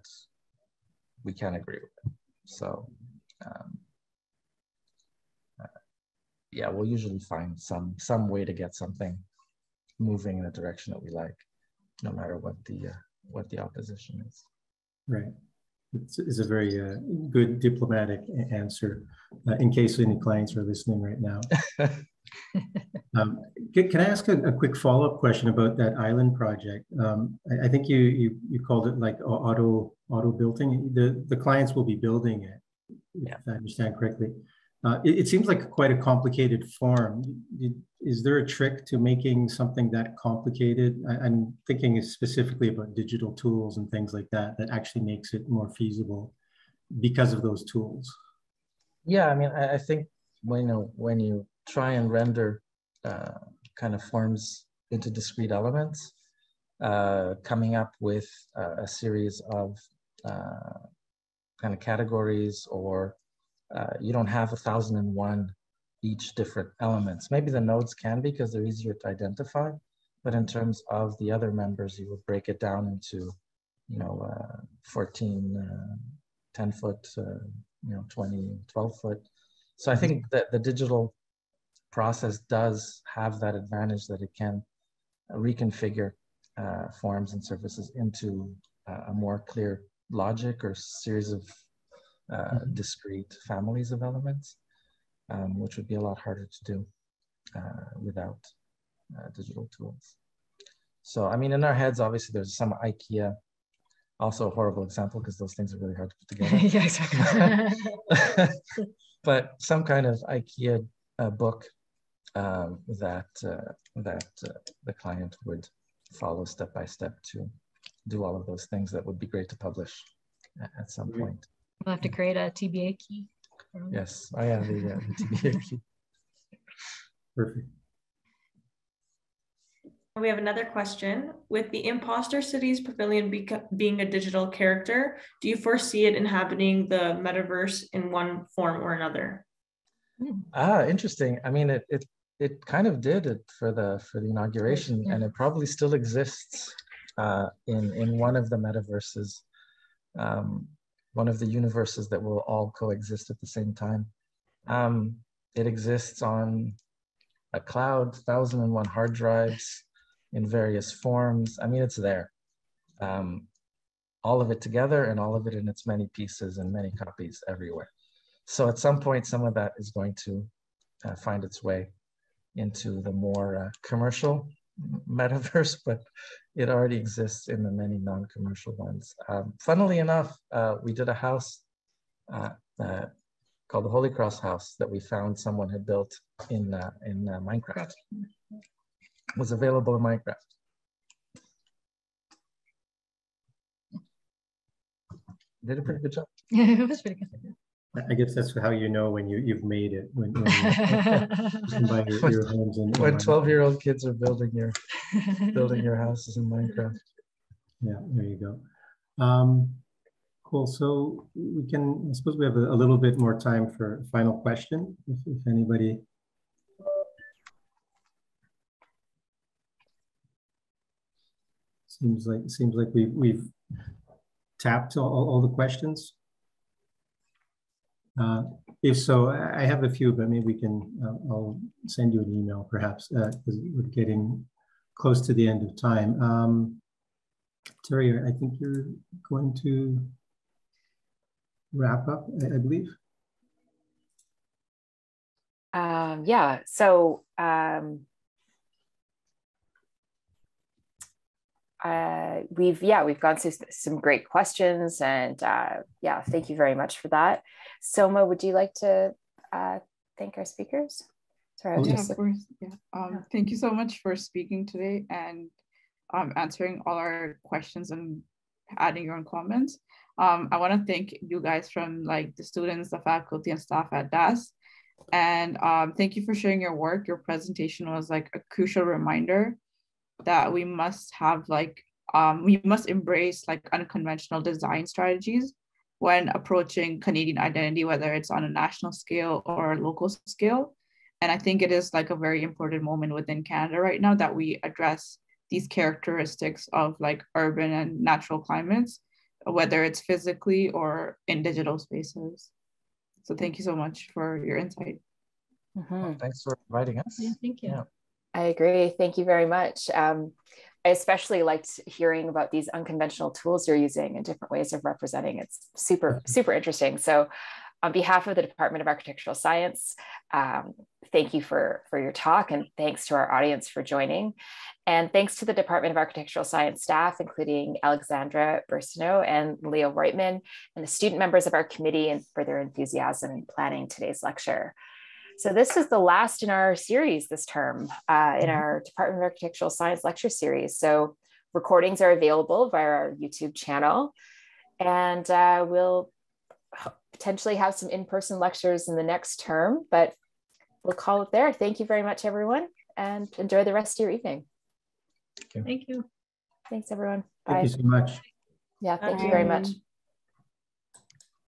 we can agree with. So, um, uh, yeah, we'll usually find some some way to get something moving in a direction that we like, no matter what the uh, what the opposition is. Right. It's, it's a very uh, good diplomatic answer uh, in case any clients are listening right now. um, can, can, I ask a, a quick follow-up question about that island project? Um, I, I, think you, you you called it like auto auto building. The the clients will be building it, yeah. if I understand correctly. Uh, it, it, seems like quite a complicated form. Is there a trick to making something that complicated? I, am thinking specifically about digital tools and things like that that actually makes it more feasible because of those tools. Yeah, I mean, I, I think when you know, when you try and render uh, kind of forms into discrete elements, uh, coming up with a series of uh, kind of categories or uh, you don't have a thousand and one each different elements. Maybe the nodes can be because they're easier to identify, but in terms of the other members, you would break it down into, you know, uh, 14, uh, 10 foot, uh, you know, 20, 12 foot. So I think that the digital process does have that advantage that it can reconfigure uh, forms and surfaces into a more clear logic or series of uh, discrete families of elements, um, which would be a lot harder to do uh, without uh, digital tools. So, I mean, in our heads, obviously, there's some IKEA, also a horrible example because those things are really hard to put together. yeah, exactly. but some kind of IKEA uh, book um, that uh, that uh, the client would follow step by step to do all of those things that would be great to publish at, at some point. We'll have to create a TBA key. Yes, I have the, uh, the TBA key. Perfect. We have another question. With the Imposter Cities Pavilion be being a digital character, do you foresee it inhabiting the metaverse in one form or another? Ah, interesting. I mean, it it it kind of did it for the for the inauguration, yeah. and it probably still exists uh, in in one of the metaverses, um, one of the universes that will all coexist at the same time. Um, it exists on a cloud, thousand and one hard drives in various forms. I mean, it's there. Um, all of it together and all of it in its many pieces and many copies everywhere. So at some point, some of that is going to uh, find its way into the more uh, commercial metaverse, but it already exists in the many non-commercial ones. Um, funnily enough, uh, we did a house uh, uh, called the Holy Cross House that we found someone had built in uh, in Minecraft was available in Minecraft. Did a pretty good job. Yeah, it was pretty good. I guess that's how you know when you you've made it when, when you your, your homes in, when twelve year old kids are building your building your houses in Minecraft. Yeah, there you go. Um, cool. So we can. I suppose we have a, a little bit more time for a final question. If, if anybody Seems like seems like we've we've tapped all, all the questions. Uh, if so, I have a few, but maybe we can. Uh, I'll send you an email perhaps because uh, we're getting close to the end of time. Um, Terry, I think you're going to wrap up, I, I believe. Um, yeah. So. Um, uh, we've yeah we've gone through some great questions and uh, yeah thank you very much for that soma would you like to uh, thank our speakers sorry oh, yeah, of course yeah. Um, yeah. thank you so much for speaking today and um, answering all our questions and adding your own comments um, i want to thank you guys from like the students the faculty and staff at das and um, thank you for sharing your work your presentation was like a crucial reminder that we must have like um, we must embrace like unconventional design strategies when approaching Canadian identity, whether it's on a national scale or a local scale. And I think it is like a very important moment within Canada right now that we address these characteristics of like urban and natural climates, whether it's physically or in digital spaces. So thank you so much for your insight. Mm-hmm. Well, thanks for inviting us. Yeah, thank you. Yeah. I agree. Thank you very much. Um, I especially liked hearing about these unconventional tools you're using and different ways of representing. It's super, mm-hmm. super interesting. So on behalf of the Department of Architectural Science, um, thank you for, for your talk and thanks to our audience for joining. And thanks to the Department of Architectural Science staff, including Alexandra Bursino and Leo Reitman, and the student members of our committee and for their enthusiasm in planning today's lecture. So this is the last in our series this term, uh, in mm-hmm. our Department of Architectural Science lecture series. So recordings are available via our YouTube channel. And uh, we'll potentially have some in-person lectures in the next term, but we'll call it there. Thank you very much, everyone, and enjoy the rest of your evening. Thank you. Thank you. Thanks, everyone. Bye. Thank you so much. Yeah, thank Bye. you very much.